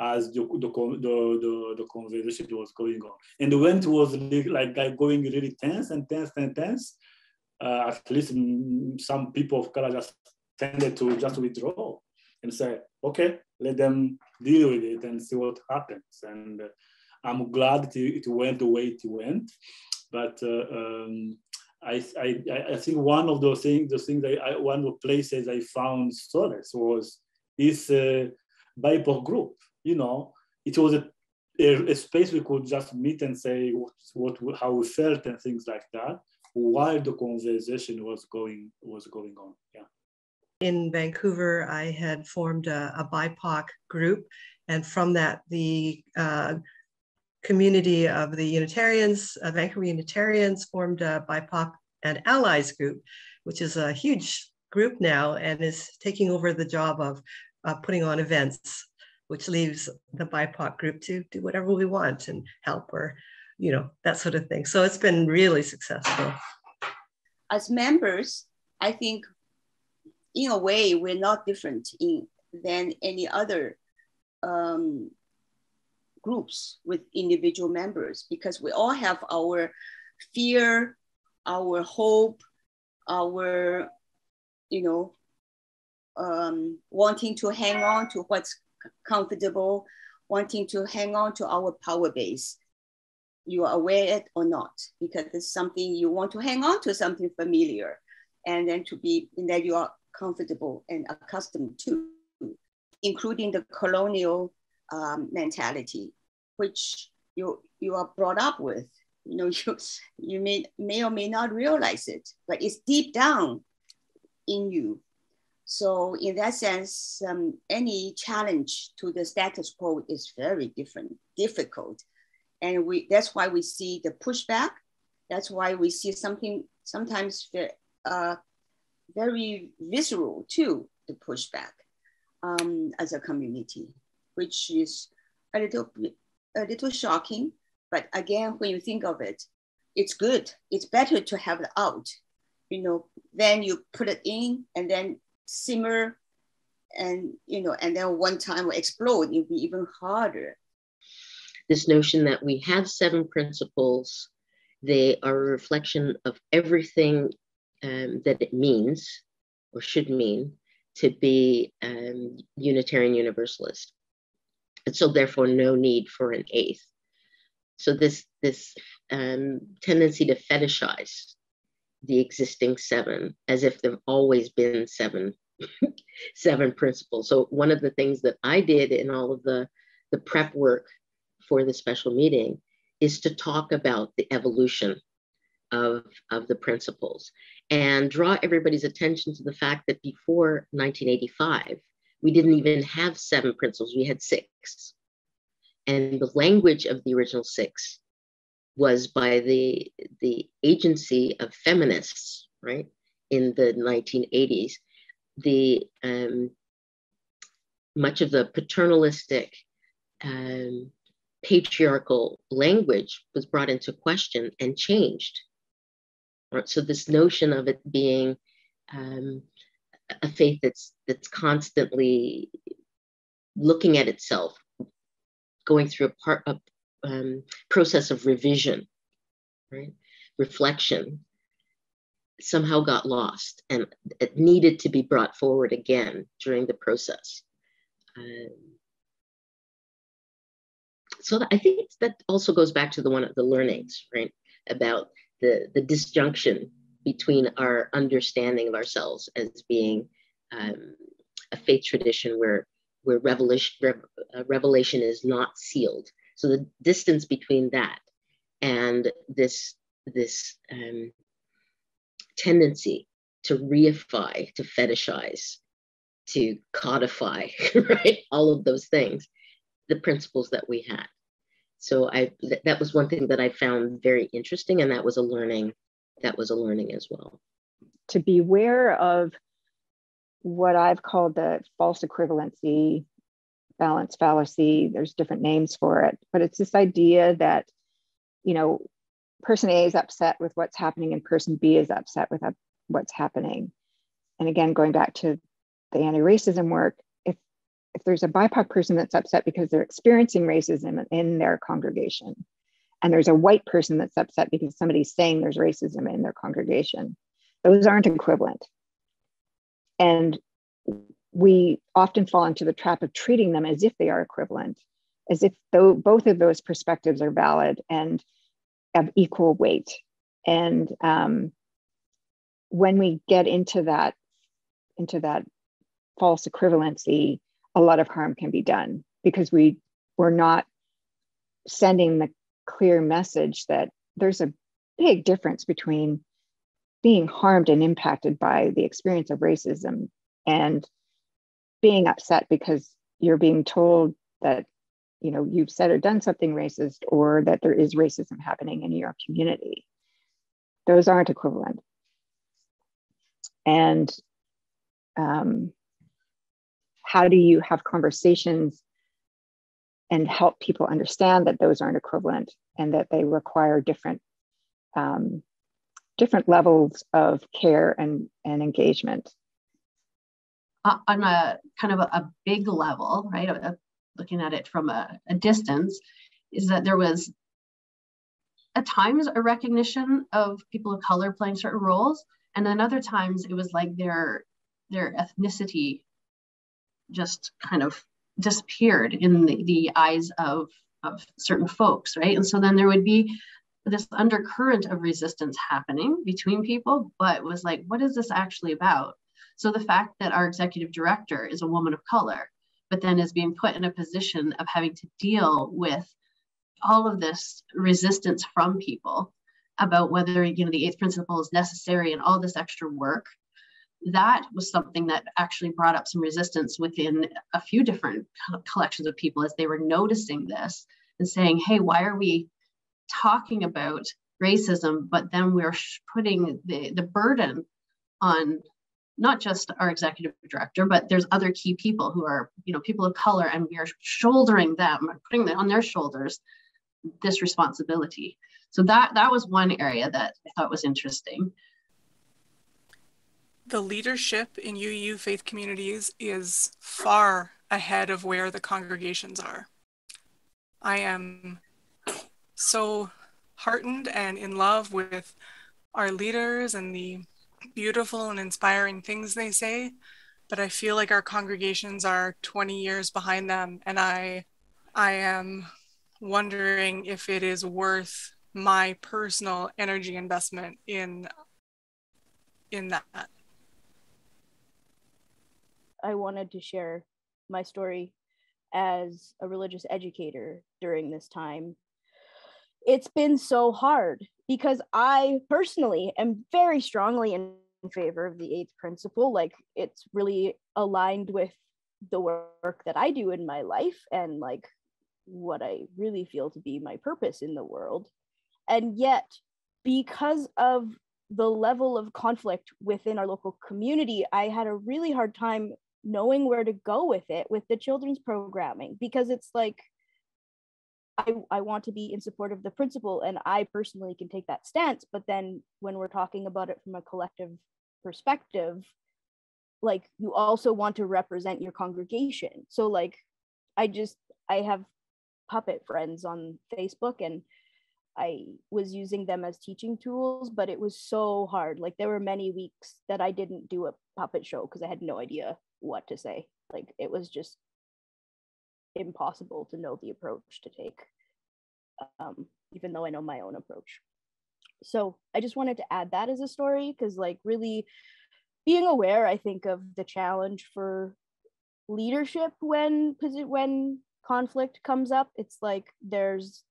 as the the, the, the, the conversation was going on. And when it was like going really tense and tense and tense, uh, at least some people of color just tended to just withdraw and say, okay, let them deal with it and see what happens. And uh, I'm glad it, it, went the way it went. But uh, um, I, I, I think one of those things, the things I, one of the places I found solace was this uh, BIPOC group. You know, it was a, a, a, space we could just meet and say what, what, how we felt and things like that while the conversation was going was going on. Yeah in Vancouver, I had formed a, a BIPOC group. And from that, the uh, community of the Unitarians, uh, Vancouver Unitarians, formed a BIPOC and Allies group, which is a huge group now and is taking over the job of uh, putting on events, which leaves the BIPOC group to do whatever we want and help or, you know, that sort of thing. So it's been really successful. As members, I think in a way, we're not different in, than any other um, groups with individual members because we all have our fear, our hope, our, you know, um, wanting to hang on to what's comfortable, wanting to hang on to our power base. You are aware it or not, because it's something you want to hang on to something familiar and then to be in that you are comfortable and accustomed to, including the colonial um, mentality, which you, you are brought up with. You know, [LAUGHS] you, you may, may or may not realize it, but it's deep down in you. So in that sense, um, any challenge to the status quo is very different, difficult. And we, that's why we see the pushback. That's why we see something sometimes uh, very visceral too, the pushback um, as a community, which is a little, a little shocking. But again, when you think of it, it's good. It's better to have it out, you know, then you put it in and then simmer and, you know, and then one time will explode, it'll be even harder. This notion that we have seven principles, they are a reflection of everything um, that it means or should mean to be um, Unitarian Universalist. And so therefore no need for an eighth. So this, this um, tendency to fetishize the existing seven as if there've always been seven, [LAUGHS] seven principles. So one of the things that I did in all of the, the prep work for the special meeting is to talk about the evolution of, of the principles and draw everybody's attention to the fact that before 1985, we didn't even have seven principles, we had six. And the language of the original six was by the, the agency of feminists, right, in the 1980s. The um, much of the paternalistic um, patriarchal language was brought into question and changed. Right? So this notion of it being um, a faith that's that's constantly looking at itself, going through a part a um, process of revision, right, reflection, somehow got lost and it needed to be brought forward again during the process. Um, so I think that also goes back to the one of the learnings, right? About the, the disjunction between our understanding of ourselves as being um, a faith tradition where where revelation rev, uh, revelation is not sealed. So the distance between that and this this um, tendency to reify, to fetishize, to codify, [LAUGHS] right? All of those things, the principles that we had. So I th- that was one thing that I found very interesting, and that was a learning. That was a learning as well. To beware of what I've called the false equivalency, balance fallacy. There's different names for it, but it's this idea that, you know, person A is upset with what's happening and person B is upset with what's happening. And again, going back to the anti-racism work, if if there's a BIPOC person that's upset because they're experiencing racism in their congregation, and there's a white person that's upset because somebody's saying there's racism in their congregation, those aren't equivalent. And we often fall into the trap of treating them as if they are equivalent, as if though both of those perspectives are valid and of equal weight. And um, when we get into that, into that false equivalency, a lot of harm can be done because we we're not sending the clear message that there's a big difference between being harmed and impacted by the experience of racism and being upset because you're being told that you know you've said or done something racist or that there is racism happening in your community. Those aren't equivalent. And um, how do you have conversations and help people understand that those aren't equivalent and that they require different um, different levels of care and, and engagement Uh, on a kind of a, a big level right a, looking at it from a, a distance, is that there was at times a recognition of people of color playing certain roles, and then other times it was like their their ethnicity just kind of disappeared in the, the eyes of of certain folks, right? And so then there would be this undercurrent of resistance happening between people, but was like, what is this actually about? So the fact that our executive director is a woman of color but then is being put in a position of having to deal with all of this resistance from people about whether you know the eighth principle is necessary and all this extra work that was something that actually brought up some resistance within a few different collections of people as they were noticing this and saying hey why are we talking about racism but then we're putting the, the burden on not just our executive director, but there's other key people who are, you know, people of color, and we are shouldering them, putting them on their shoulders this responsibility. So that that was one area that I thought was interesting. The leadership in UU faith communities is far ahead of where the congregations are. I am so heartened and in love with our leaders and the beautiful and inspiring things they say, but I feel like our congregations are 20 years behind them and I I am wondering if it is worth my personal energy investment in in that. I wanted to share my story as a religious educator during this time. It's been so hard because I personally am very strongly in favor of the eighth principle. Like it's really aligned with the work that I do in my life and like what I really feel to be my purpose in the world. And yet, because of the level of conflict within our local community, I had a really hard time knowing where to go with it with the children's programming because it's like I, I want to be in support of the principle and I personally can take that stance. But then when we're talking about it from a collective perspective, like you also want to represent your congregation. So like I just I have puppet friends on Facebook and I was using them as teaching tools, but it was so hard. Like there were many weeks that I didn't do a puppet show because I had no idea what to say. Like it was just impossible to know the approach to take, um, even though I know my own approach. So I just wanted to add that as a story because, like, really being aware, I think, of the challenge for leadership when when conflict comes up. It's like there's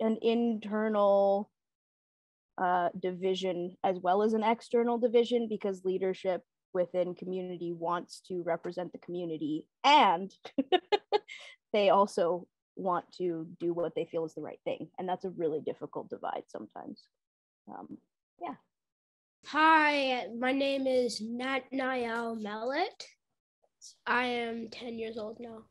an internal uh, division as well as an external division because leadership within community wants to represent the community and [LAUGHS] they also want to do what they feel is the right thing. And that's a really difficult divide sometimes. Um, yeah. Hi my name is nat niall mallet i am 10 years old now.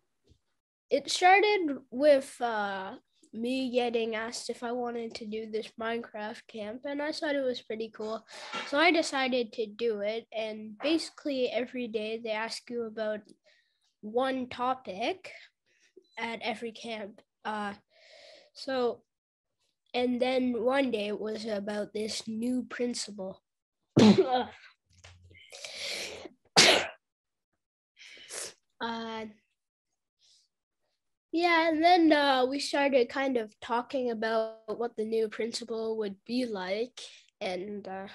It started with uh, me getting asked if I wanted to do this Minecraft camp, and I thought it was pretty cool. So I decided to do it. And basically, every day they ask you about one topic at every camp. Uh, so, and then one day it was about this new principle. [COUGHS] uh, yeah, and then uh, we started kind of talking about what the new principle would be like, and uh,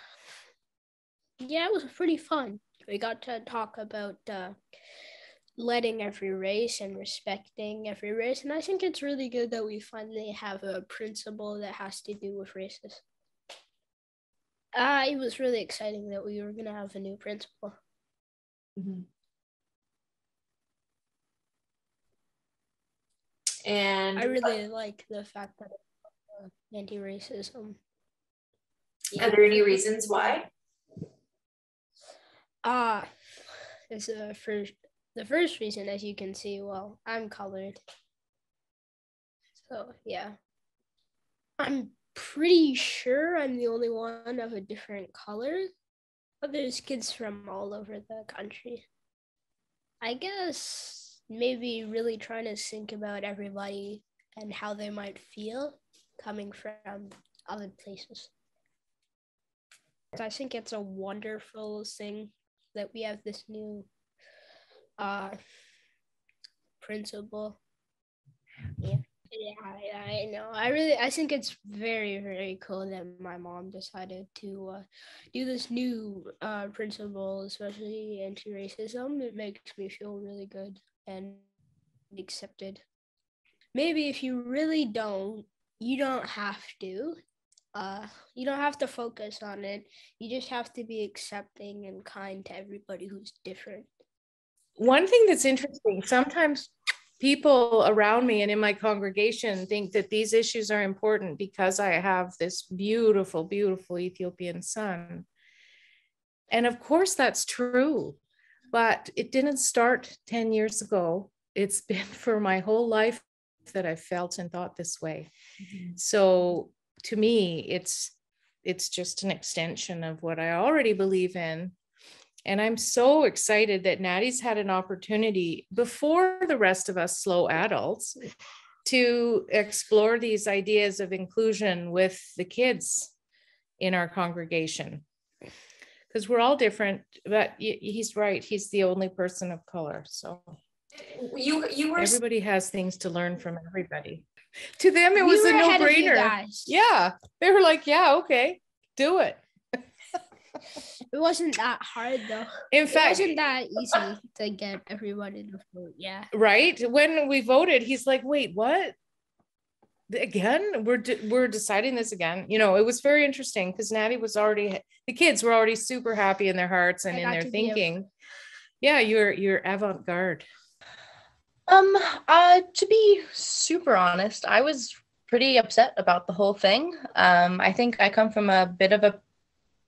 yeah, it was pretty fun. We got to talk about uh, letting every race and respecting every race, and I think it's really good that we finally have a principle that has to do with races. Uh, it was really exciting that we were gonna have a new principle. Mm-hmm. And I really like the fact that uh, anti-racism. Yeah. Are there any reasons why? Ah, uh, it's a first. The first reason, as you can see, well, I'm colored. So yeah, I'm pretty sure I'm the only one of a different color, but there's kids from all over the country. I guess maybe really trying to think about everybody and how they might feel coming from other places. I think it's a wonderful thing that we have this new uh, principle. Yeah. Yeah, I, know. I really, I think it's very, very cool that my mom decided to uh, do this new uh, principle, especially anti-racism. It makes me feel really good and accepted. Maybe if you really don't, you don't have to. Uh, you don't have to focus on it. You just have to be accepting and kind to everybody who's different. One thing that's interesting, sometimes people around me and in my congregation think that these issues are important because I have this beautiful, beautiful Ethiopian son. And of course, that's true but it didn't start 10 years ago. It's [LAUGHS] been for my whole life that I felt and thought this way. Mm-hmm. So to me, it's it's just an extension of what I already believe in. And I'm so excited that Natty's had an opportunity before the rest of us slow adults to explore these ideas of inclusion with the kids in our congregation because we're all different but he's right he's the only person of color so. You you were everybody has things to learn from everybody. To them it was a no-brainer. yeah they were like yeah okay do it. [LAUGHS] It wasn't that hard though. In fact it wasn't that easy to get everybody to vote yeah. Right? When we voted he's like wait what again we're de- we're deciding this again. You know it was very interesting because natty was already the kids were already super happy in their hearts and in their thinking. Yeah you're you're avant-garde. Um uh to be super honest i was pretty upset about the whole thing. Um i think i come from a bit of a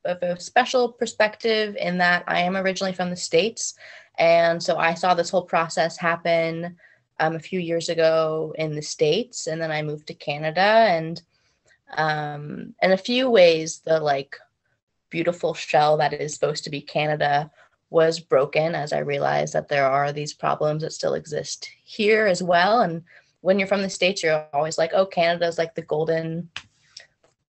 of a special perspective in that i am originally from the states and so i saw this whole process happen um, a few years ago in the states, and then I moved to Canada, and um, in a few ways, the like beautiful shell that is supposed to be Canada was broken as I realized that there are these problems that still exist here as well. And when you're from the States, you're always like, oh, Canada's like the golden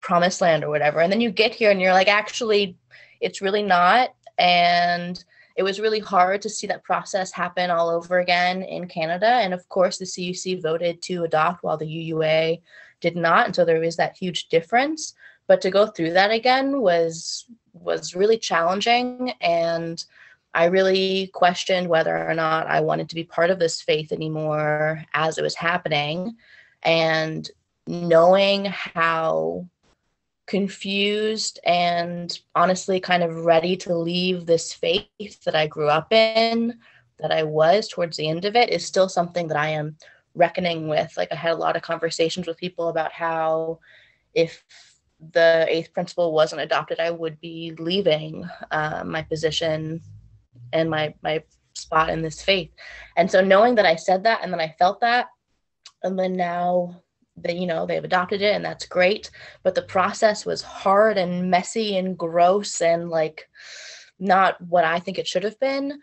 promised land or whatever. And then you get here and you're like, actually, it's really not. And it was really hard to see that process happen all over again in Canada. And of course, the CUC voted to adopt while the UUA did not. And so there was that huge difference. But to go through that again was was really challenging and I really questioned whether or not I wanted to be part of this faith anymore as it was happening. And knowing how confused and honestly kind of ready to leave this faith that I grew up in, that I was towards the end of it, is still something that I am reckoning with. Like, I had a lot of conversations with people about how if the eighth principle wasn't adopted, I would be leaving uh, my position and my my spot in this faith. And so knowing that I said that and then I felt that, and then now that you know they've adopted it and that's great but the process was hard and messy and gross and like not what i think it should have been.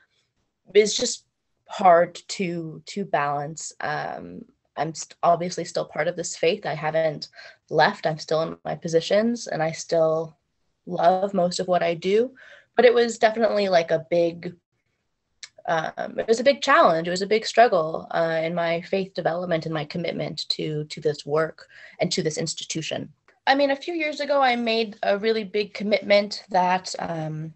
It's just hard to to balance. Um i'm st- obviously still part of this faith. I haven't left. I'm still in my positions and i still love most of what i do but it was definitely like a big um, it was a big challenge. It was a big struggle uh, in my faith development and my commitment to to this work and to this institution. I mean, a few years ago, I made a really big commitment that. Um,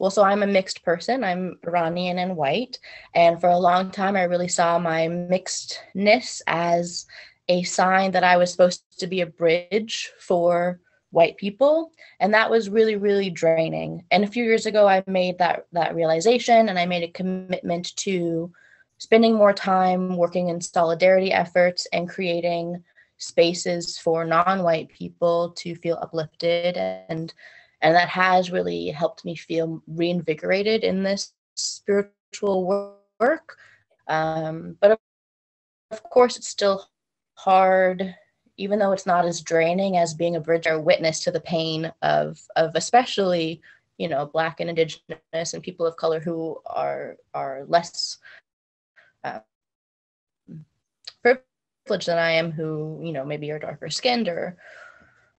well, so I'm a mixed person. I'm Iranian and white. And for a long time, I really saw my mixedness as a sign that I was supposed to be a bridge for white people and that was really really draining. And a few years ago i made that that realization and i made a commitment to spending more time working in solidarity efforts and creating spaces for non-white people to feel uplifted. And and that has really helped me feel reinvigorated in this spiritual work. Um, but of, of course it's still hard even though it's not as draining as being a bridge or witness to the pain of of especially you know black and indigenous and people of color who are are less uh, privileged than I am who you know maybe are darker skinned or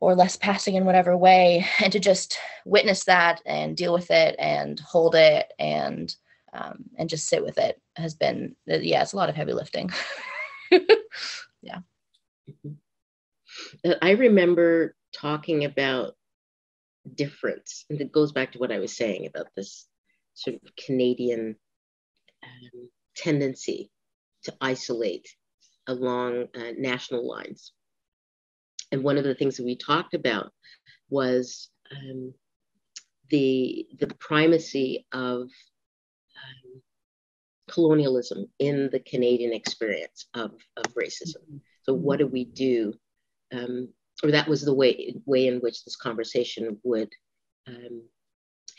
or less passing in whatever way. And to just witness that and deal with it and hold it and um, and just sit with it has been yeah it's a lot of heavy lifting. [LAUGHS] Yeah. Mm-hmm. I remember talking about difference, and it goes back to what I was saying about this sort of Canadian um, tendency to isolate along uh, national lines. And one of the things that we talked about was um, the, the primacy of um, colonialism in the Canadian experience of, of racism. So, what do we do um, or that was the way way in which this conversation would um,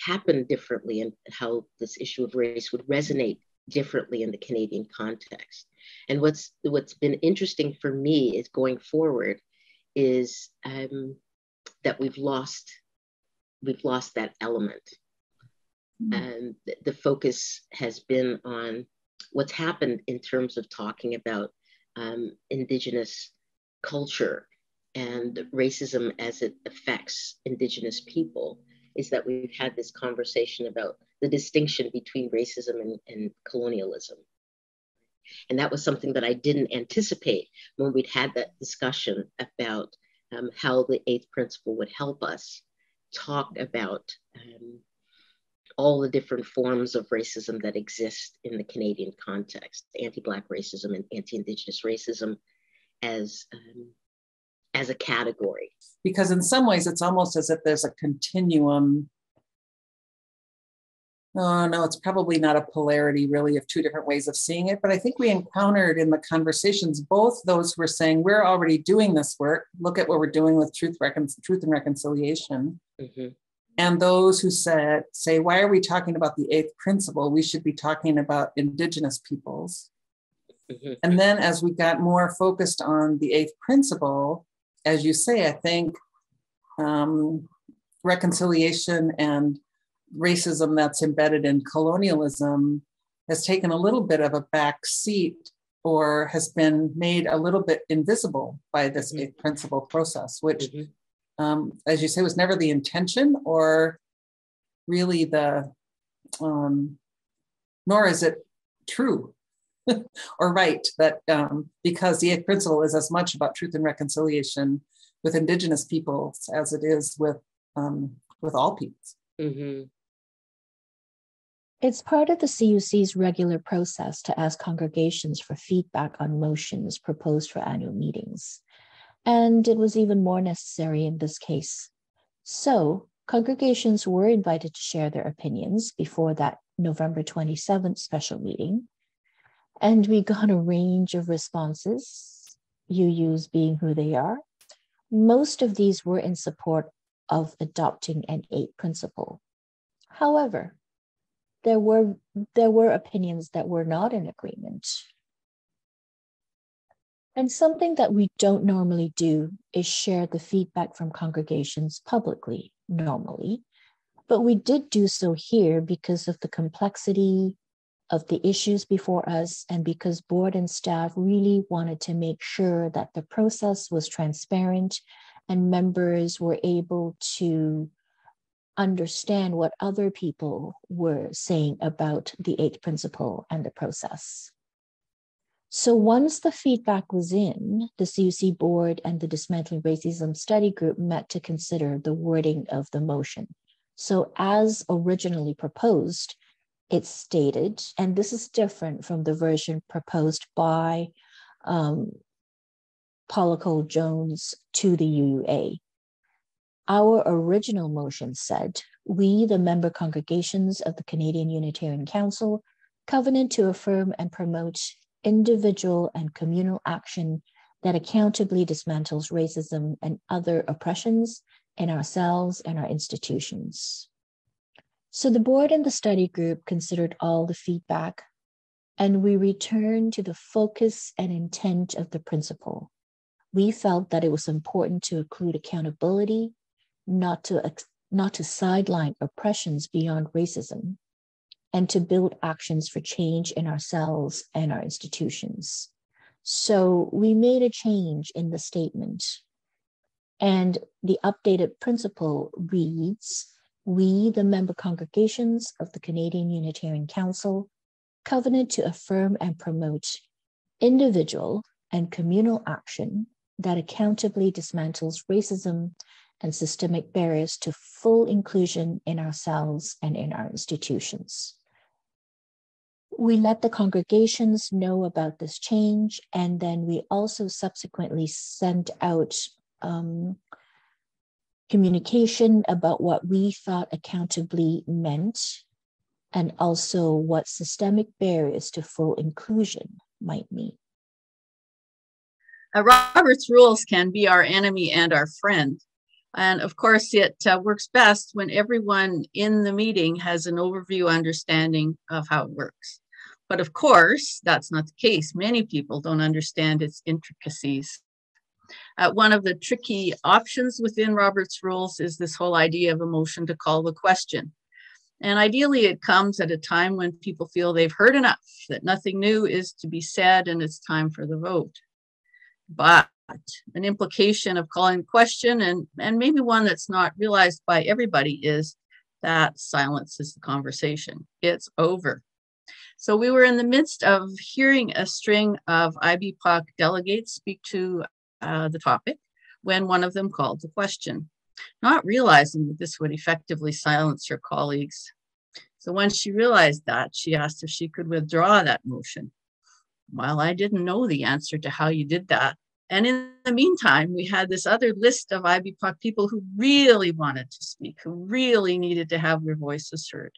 happen differently and how this issue of race would resonate differently in the Canadian context. And what's what's been interesting for me is going forward is um, that we've lost we've lost that element. Mm-hmm. And the focus has been on what's happened in terms of talking about um, Indigenous culture and racism as it affects Indigenous people is that we've had this conversation about the distinction between racism and, and colonialism. And that was something that I didn't anticipate when we'd had that discussion about um, how the eighth principle would help us talk about um, all the different forms of racism that exist in the Canadian context anti Black racism and anti Indigenous racism as um, as a category. Because in some ways, it's almost as if there's a continuum. Oh, no, it's probably not a polarity really of two different ways of seeing it. But I think we encountered in the conversations both those who were saying, we're already doing this work. Look at what we're doing with truth, recon- truth and reconciliation. Mm-hmm. And those who said, say, why are we talking about the eighth principle? We should be talking about Indigenous peoples. Mm-hmm. And then as we got more focused on the eighth principle, as you say, I think um, reconciliation and racism that's embedded in colonialism has taken a little bit of a back seat or has been made a little bit invisible by this mm-hmm. eighth principle process, which, mm-hmm. um, as you say, was never the intention or really the, um, nor is it true [LAUGHS] or right that um, because the eighth principle is as much about truth and reconciliation with indigenous peoples as it is with um, with all peoples. Mm-hmm. It's part of the CUC's regular process to ask congregations for feedback on motions proposed for annual meetings. And it was even more necessary in this case. So, congregations were invited to share their opinions before that November 27th special meeting. And we got a range of responses, UUs being who they are. Most of these were in support of adopting an eight principle. However, there were there were opinions that were not in agreement. And something that we don't normally do is share the feedback from congregations publicly, normally. But we did do so here because of the complexity of the issues before us and because board and staff really wanted to make sure that the process was transparent and members were able to understand what other people were saying about the eighth principle and the process. So once the feedback was in, the CUC board and the Dismantling Racism Study Group met to consider the wording of the motion. So as originally proposed, it stated, and this is different from the version proposed by um, Jones to the UUA. Our original motion said, We, the member congregations of the Canadian Unitarian Council, covenant to affirm and promote individual and communal action that accountably dismantles racism and other oppressions in ourselves and our institutions. So the board and the study group considered all the feedback, and we returned to the focus and intent of the principle. We felt that it was important to include accountability, not to, not to sideline oppressions beyond racism, and to build actions for change in ourselves and our institutions. So we made a change in the statement. And the updated principle reads we, the member congregations of the Canadian Unitarian Council, covenant to affirm and promote individual and communal action that accountably dismantles racism and systemic barriers to full inclusion in ourselves and in our institutions. We let the congregations know about this change, and then we also subsequently sent out um, communication about what we thought accountably meant, and also what systemic barriers to full inclusion might mean. Uh, Robert's rules can be our enemy and our friend. And of course, it uh, works best when everyone in the meeting has an overview understanding of how it works. But of course, that's not the case. Many people don't understand its intricacies. Uh, one of the tricky options within Robert's rules is this whole idea of a motion to call the question. And ideally, it comes at a time when people feel they've heard enough, that nothing new is to be said, and it's time for the vote. But an implication of calling question, and, and maybe one that's not realized by everybody, is that silences the conversation. It's over. So we were in the midst of hearing a string of IBPOC delegates speak to uh, the topic when one of them called the question, not realizing that this would effectively silence her colleagues. So when she realized that, she asked if she could withdraw that motion. Well, I didn't know the answer to how you did that, And in the meantime, we had this other list of IBPOC people who really wanted to speak, who really needed to have their voices heard.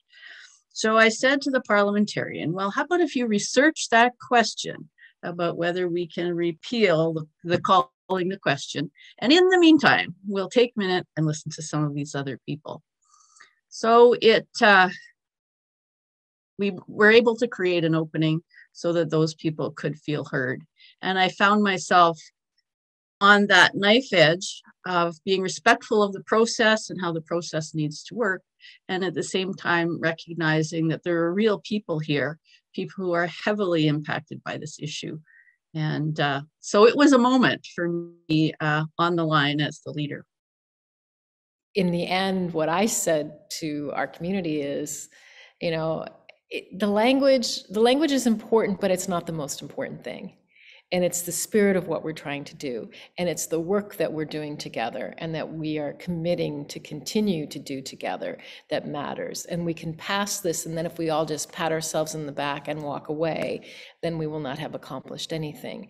So I said to the parliamentarian, well, how about if you research that question about whether we can repeal the, the the question. And in the meantime, we'll take a minute and listen to some of these other people. So it, uh, we were able to create an opening so that those people could feel heard. And I found myself on that knife edge of being respectful of the process and how the process needs to work. And at the same time, recognizing that there are real people here, people who are heavily impacted by this issue. And uh, so it was a moment for me uh, on the line as the leader. In the end, what I said to our community is, you know, it, the language the language is important, but it's not the most important thing and it's the spirit of what we're trying to do. And it's the work that we're doing together and that we are committing to continue to do together that matters. And we can pass this and then if we all just pat ourselves in the back and walk away then we will not have accomplished anything.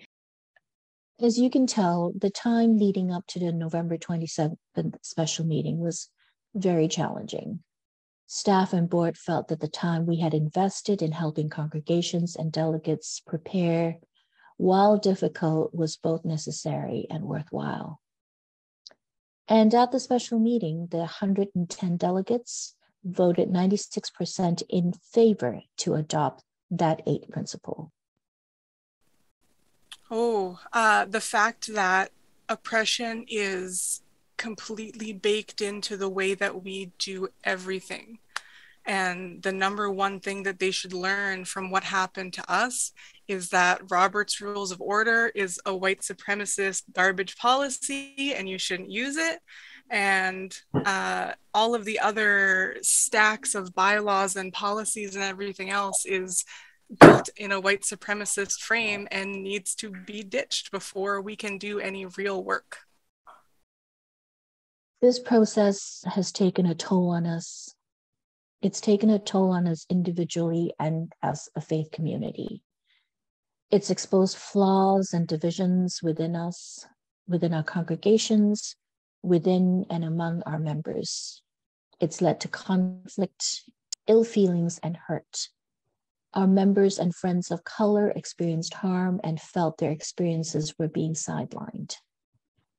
As you can tell the time leading up to the november 27th special meeting was very challenging. Staff and board felt that the time we had invested in helping congregations and delegates prepare while difficult, was both necessary and worthwhile. And at the special meeting, the 110 delegates voted 96% in favor to adopt that eight principle. Oh, uh, the fact that oppression is completely baked into the way that we do everything. And the number one thing that they should learn from what happened to us is that Robert's Rules of Order is a white supremacist garbage policy and you shouldn't use it. And uh, all of the other stacks of bylaws and policies and everything else is built in a white supremacist frame and needs to be ditched before we can do any real work. This process has taken a toll on us it's taken a toll on us individually and as a faith community. It's exposed flaws and divisions within us, within our congregations, within and among our members. It's led to conflict, ill feelings, and hurt. Our members and friends of color experienced harm and felt their experiences were being sidelined.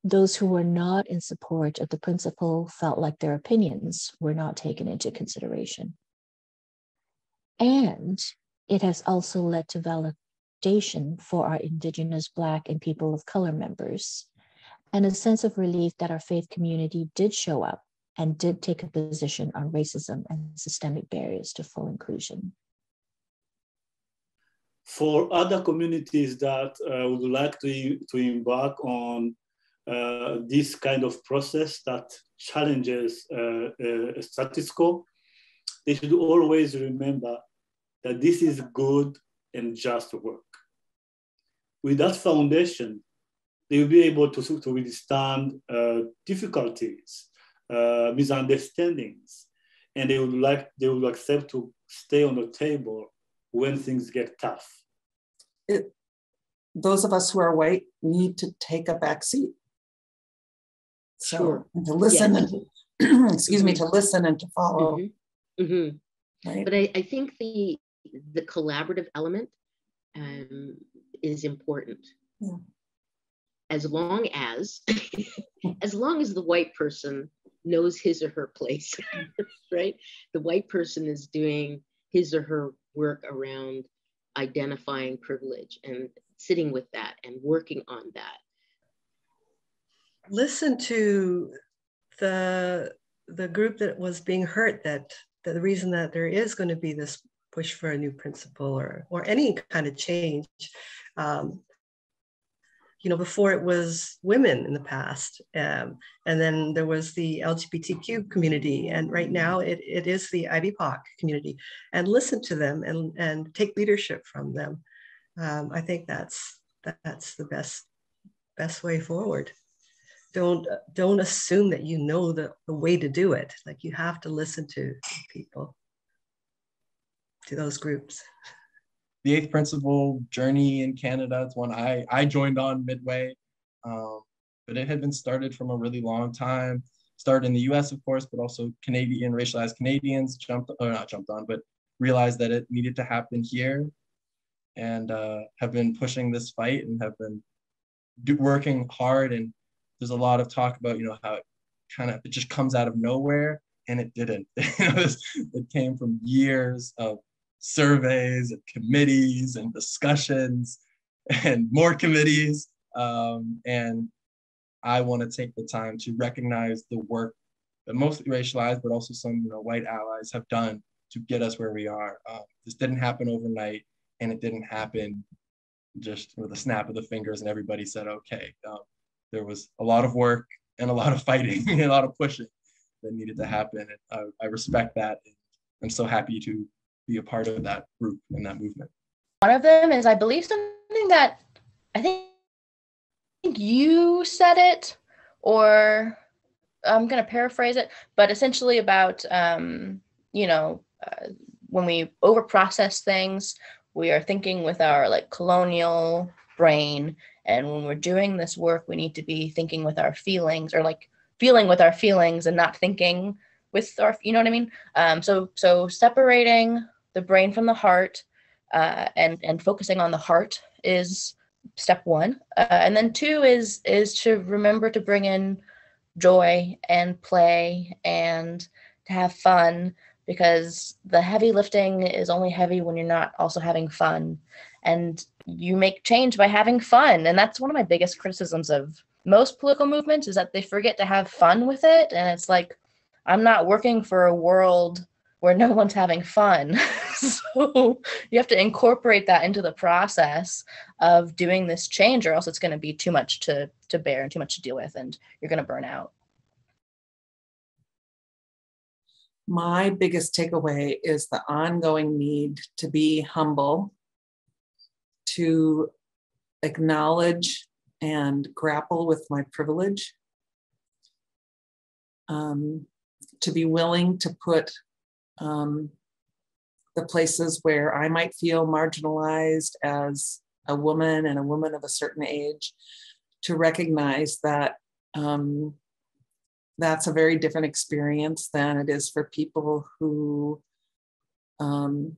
Those who were not in support of the principle felt like their opinions were not taken into consideration. And it has also led to for our Indigenous, Black, and people of color members, and a sense of relief that our faith community did show up and did take a position on racism and systemic barriers to full inclusion. For other communities that uh, would like to, to embark on uh, this kind of process that challenges uh, uh, status quo, they should always remember that this is good and just work. With that foundation, they will be able to, to withstand uh, difficulties, uh, misunderstandings, and they would like they would accept to stay on the table when things get tough. It, those of us who are white need to take a back seat so sure. to listen yeah. and [CLEARS THROAT] excuse me, to listen and to follow. Mm-hmm. Mm-hmm. Right? But I, I think the the collaborative element um, is important. Yeah. As long as [LAUGHS] as long as the white person knows his or her place, [LAUGHS] right? The white person is doing his or her work around identifying privilege and sitting with that and working on that listen to the the group that was being hurt that, that the reason that there is going to be this push for a new principle or or any kind of change. Um, you know before it was women in the past um, and then there was the lgbtq community and right now it, it is the IBPOC community. And listen to them and and take leadership from them. Um, i think that's that's the best best way forward. Don't don't assume that you know the, the way to do it. Like you have to listen to people to those groups the eighth principle journey in canada it's one i i joined on midway um, but it had been started from a really long time. Started in the U.S., of course, but also Canadian racialized Canadians jumped, or not jumped on, but realized that it needed to happen here, and uh, have been pushing this fight and have been do, working hard. And there's a lot of talk about you know how it kind of it just comes out of nowhere, and it didn't. [LAUGHS] it came from years of surveys and committees and discussions and more committees. Um, and I want to take the time to recognize the work that mostly racialized, but also some you know, white allies have done to get us where we are. Um, this didn't happen overnight, and it didn't happen just with a snap of the fingers and everybody said, okay. Um, there was a lot of work and a lot of fighting [LAUGHS] and a lot of pushing that needed to happen. And I, I respect that. I'm so happy to be a part of that group and that movement. One of them is, I believe, something that I think I think you said it, or I'm going to paraphrase it, but essentially about, um, you know, uh, when we overprocess things, we are thinking with our like colonial brain. And when we're doing this work, we need to be thinking with our feelings or like feeling with our feelings and not thinking with our, you know what I mean? Um, so, so separating the brain from the heart uh, and, and focusing on the heart is step one. Uh, and then two is, is to remember to bring in joy and play and to have fun because the heavy lifting is only heavy when you're not also having fun and you make change by having fun and that's one of my biggest criticisms of most political movements is that they forget to have fun with it and it's like i'm not working for a world where no one's having fun. [LAUGHS] So you have to incorporate that into the process of doing this change or else it's going to be too much to to bear and too much to deal with and you're going to burn out. My biggest takeaway is the ongoing need to be humble, to acknowledge and grapple with my privilege, um, to be willing to put um, the places where I might feel marginalized as a woman and a woman of a certain age, to recognize that um, that's a very different experience than it is for people who um,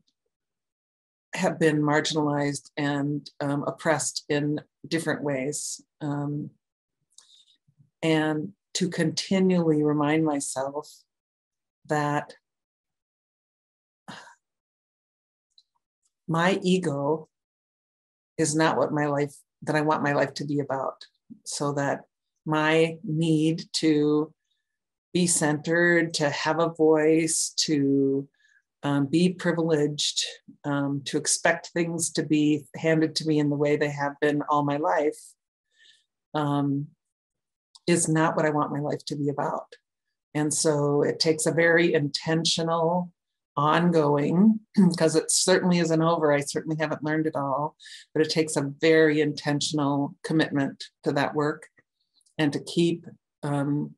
have been marginalized and um, oppressed in different ways. Um, and to continually remind myself that my ego is not what my life that I want my life to be about. So that my need to be centered, to have a voice, to um, be privileged, um, to expect things to be handed to me in the way they have been all my life, um, is not what I want my life to be about. And so it takes a very intentional, ongoing, [CLEARS THROAT] because it certainly isn't over. I certainly haven't learned it all, but it takes a very intentional commitment to that work and to keep um,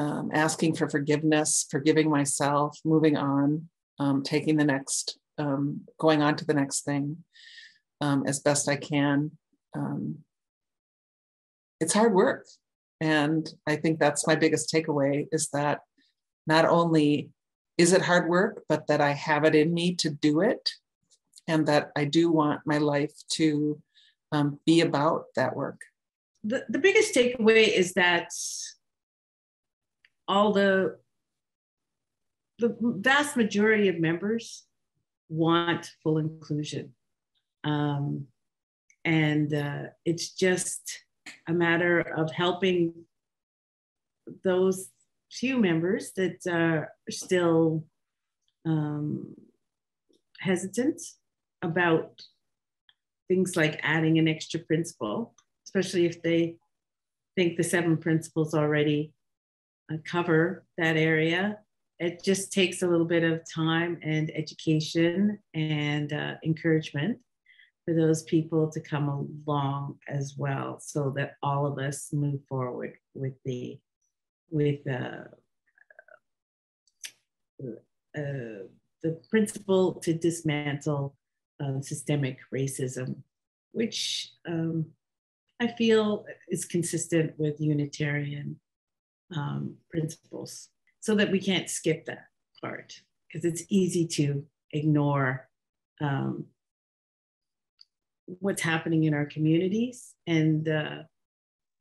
um, asking for forgiveness, forgiving myself, moving on, um, taking the next, um, going on to the next thing um, as best I can. Um, it's hard work. And I think that's my biggest takeaway is that not only is it hard work, but that I have it in me to do it and that I do want my life to um, be about that work. The, the biggest takeaway is that all the the vast majority of members want full inclusion. Um, and uh, it's just a matter of helping those few members that are still um, hesitant about things like adding an extra principle, especially if they think the seven principles already uh, cover that area. It just takes a little bit of time and education and uh, encouragement for those people to come along as well, so that all of us move forward with the with uh, uh, the principle to dismantle uh, systemic racism, which um, I feel is consistent with Unitarian um, principles so that we can't skip that part because it's easy to ignore um, what's happening in our communities. And uh,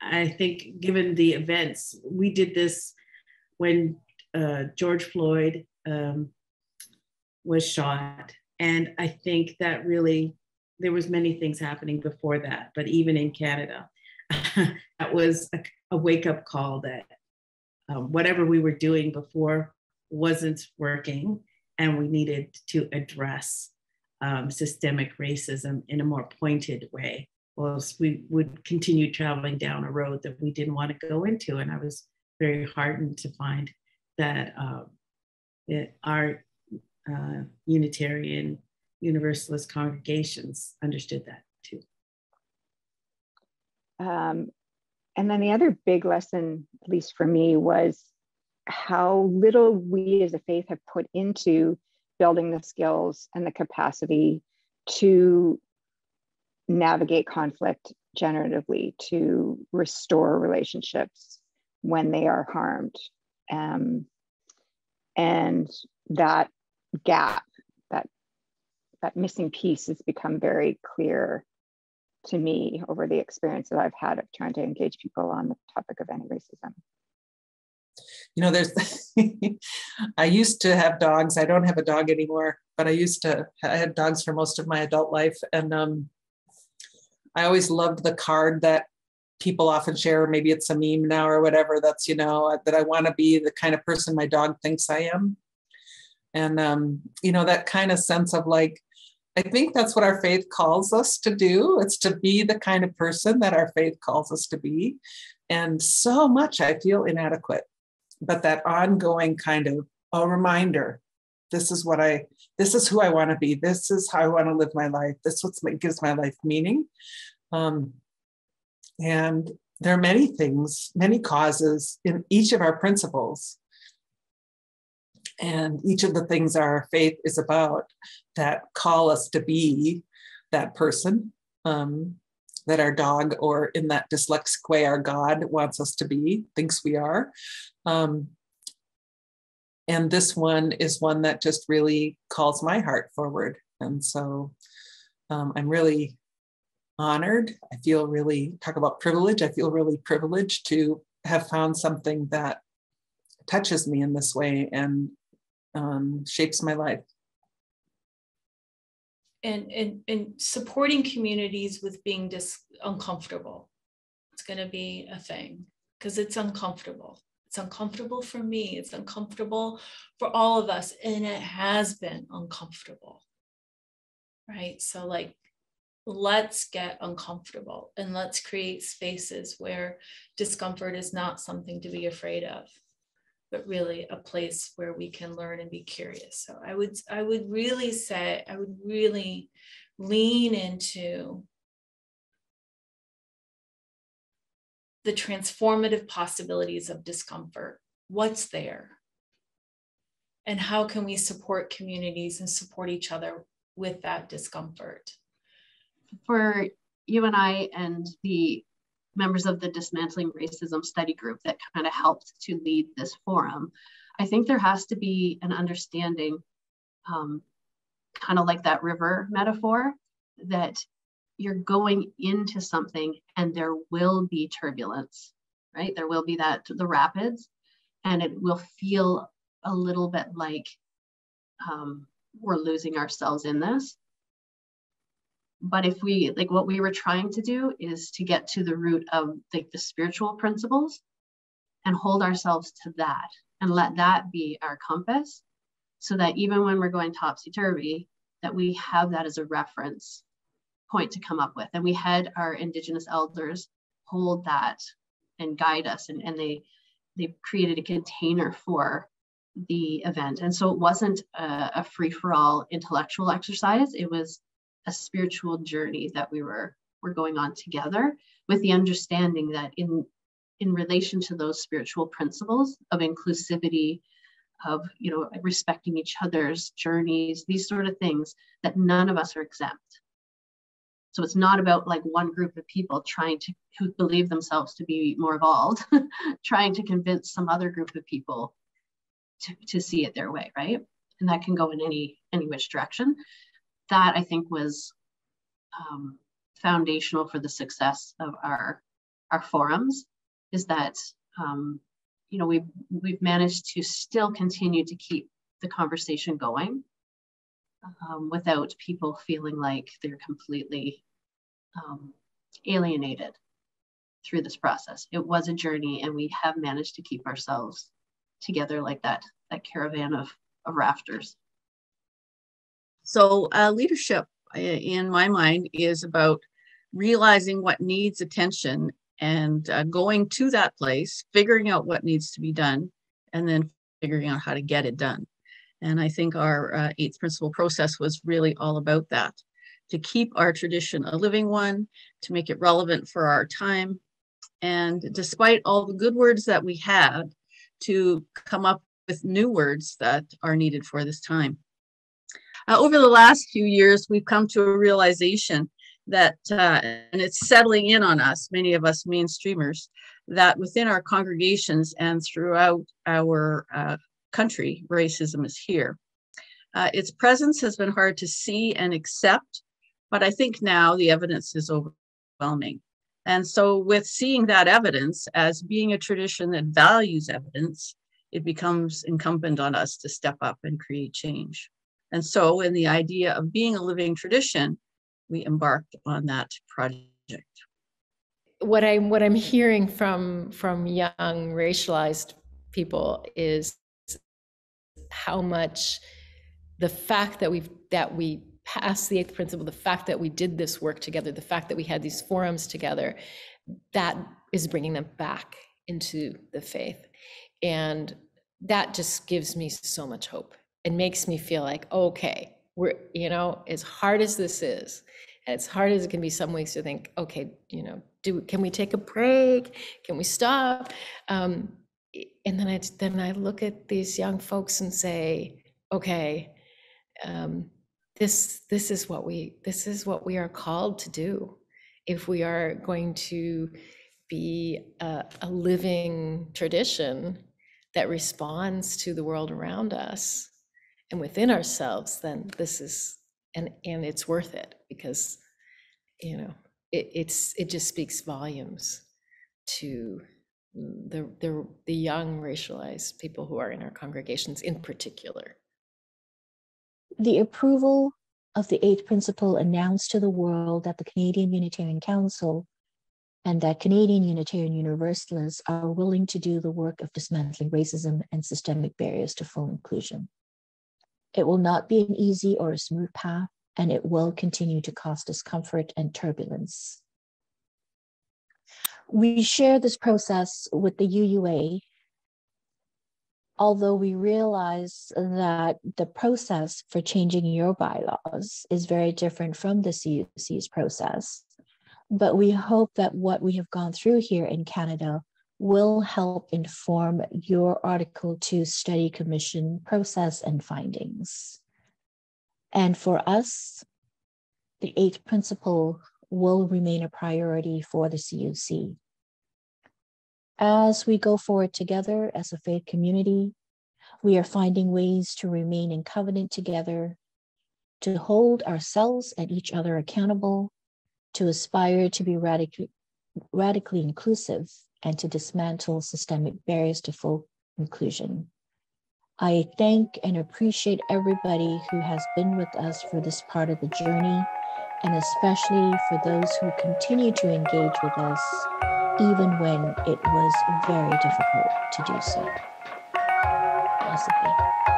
I think, given the events, we did this when uh, George Floyd um, was shot. And I think that really, there was many things happening before that, but even in Canada, [LAUGHS] that was a, a wake up call that um, whatever we were doing before wasn't working and we needed to address um, systemic racism in a more pointed way. Or we would continue traveling down a road that we didn't want to go into and i was very heartened to find that um, our uh, unitarian universalist congregations understood that too. Um, and then the other big lesson, at least for me, was how little we as a faith have put into building the skills and the capacity to navigate conflict generatively, to restore relationships when they are harmed. Um, and that gap, that that missing piece has become very clear to me over the experience that I've had of trying to engage people on the topic of anti racism. You know, there's, [LAUGHS] I used to have dogs. I don't have a dog anymore, but I used to, I had dogs for most of my adult life. And um, I always loved the card that people often share. Maybe it's a meme now or whatever. That's, you know, that I want to be the kind of person my dog thinks I am. And, um, you know, that kind of sense of like, I think that's what our faith calls us to do. It's to be the kind of person that our faith calls us to be. And so much I feel inadequate. But that ongoing kind of a reminder this is what I, this is who I want to be. This is how I want to live my life. This is what gives my life meaning. Um, and there are many things, many causes in each of our principles and each of the things our faith is about that call us to be that person um, that our dog or in that dyslexic way our god wants us to be thinks we are um, and this one is one that just really calls my heart forward and so um, i'm really honored i feel really talk about privilege i feel really privileged to have found something that touches me in this way and um, shapes my life. And, and, and supporting communities with being dis- uncomfortable. It's going to be a thing because it's uncomfortable. It's uncomfortable for me. It's uncomfortable for all of us. And it has been uncomfortable. Right. So, like, let's get uncomfortable and let's create spaces where discomfort is not something to be afraid of but really a place where we can learn and be curious. So I would I would really say I would really lean into the transformative possibilities of discomfort. What's there? And how can we support communities and support each other with that discomfort? For you and I and the members of the Dismantling Racism Study Group that kind of helped to lead this forum. I think there has to be an understanding, um, kind of like that river metaphor, that you're going into something and there will be turbulence, right? There will be that, the rapids, and it will feel a little bit like um, we're losing ourselves in this but if we like what we were trying to do is to get to the root of like the spiritual principles and hold ourselves to that and let that be our compass so that even when we're going topsy-turvy that we have that as a reference point to come up with. And we had our indigenous elders hold that and guide us and, and they they created a container for the event. And so it wasn't a, a free-for-all intellectual exercise. It was a spiritual journey that we were were going on together with the understanding that in in relation to those spiritual principles of inclusivity of you know respecting each other's journeys these sort of things that none of us are exempt So it's not about like one group of people trying to who believe themselves to be more evolved, [LAUGHS] trying to convince some other group of people to, to see it their way, right? And that can go in any any which direction. That I think was um, foundational for the success of our our forums is that um, you know we've we've managed to still continue to keep the conversation going um, without people feeling like they're completely um, alienated through this process. It was a journey, and we have managed to keep ourselves together like that that caravan of, of rafters. So uh, leadership, uh, in my mind, is about realizing what needs attention and uh, going to that place, figuring out what needs to be done, and then figuring out how to get it done. And I think our uh, eighth principle process was really all about that to keep our tradition a living one, to make it relevant for our time. And despite all the good words that we had, to come up with new words that are needed for this time. Uh, over the last few years, we've come to a realization that, uh, and it's settling in on us, many of us mainstreamers, that within our congregations and throughout our uh, country, racism is here. Uh, its presence has been hard to see and accept, but I think now the evidence is overwhelming. And so, with seeing that evidence as being a tradition that values evidence, it becomes incumbent on us to step up and create change. And so, in the idea of being a living tradition, we embarked on that project. What I'm what I'm hearing from from young racialized people is how much the fact that we've that we passed the eighth principle, the fact that we did this work together, the fact that we had these forums together, that is bringing them back into the faith. And that just gives me so much hope. and makes me feel like, okay, we're, you know, as hard as this is, as hard as it can be some weeks to think, okay, you know, do can we take a break? Can we stop? Um, and then I then I look at these young folks and say, okay, um, this this is what we this is what we are called to do. If we are going to be a, a living tradition that responds to the world around us and within ourselves then this is and and it's worth it because you know it, it's it just speaks volumes to the the the young racialized people who are in our congregations in particular the approval of the eighth principle announced to the world that the Canadian Unitarian Council and that Canadian Unitarian Universalists are willing to do the work of dismantling racism and systemic barriers to full inclusion. It will not be an easy or a smooth path, and it will continue to cause discomfort and turbulence. We share this process with the UUA although we realize that the process for changing your bylaws is very different from the CUC's process, but we hope that what we have gone through here in Canada will help inform your Article 2 study commission process and findings. And for us, the eighth principle will remain a priority for the CUC. As we go forward together as a faith community, we are finding ways to remain in covenant together, to hold ourselves and each other accountable, to aspire to be radically, radically inclusive, and to dismantle systemic barriers to full inclusion. I thank and appreciate everybody who has been with us for this part of the journey, and especially for those who continue to engage with us even when it was very difficult to do so. Philosophy.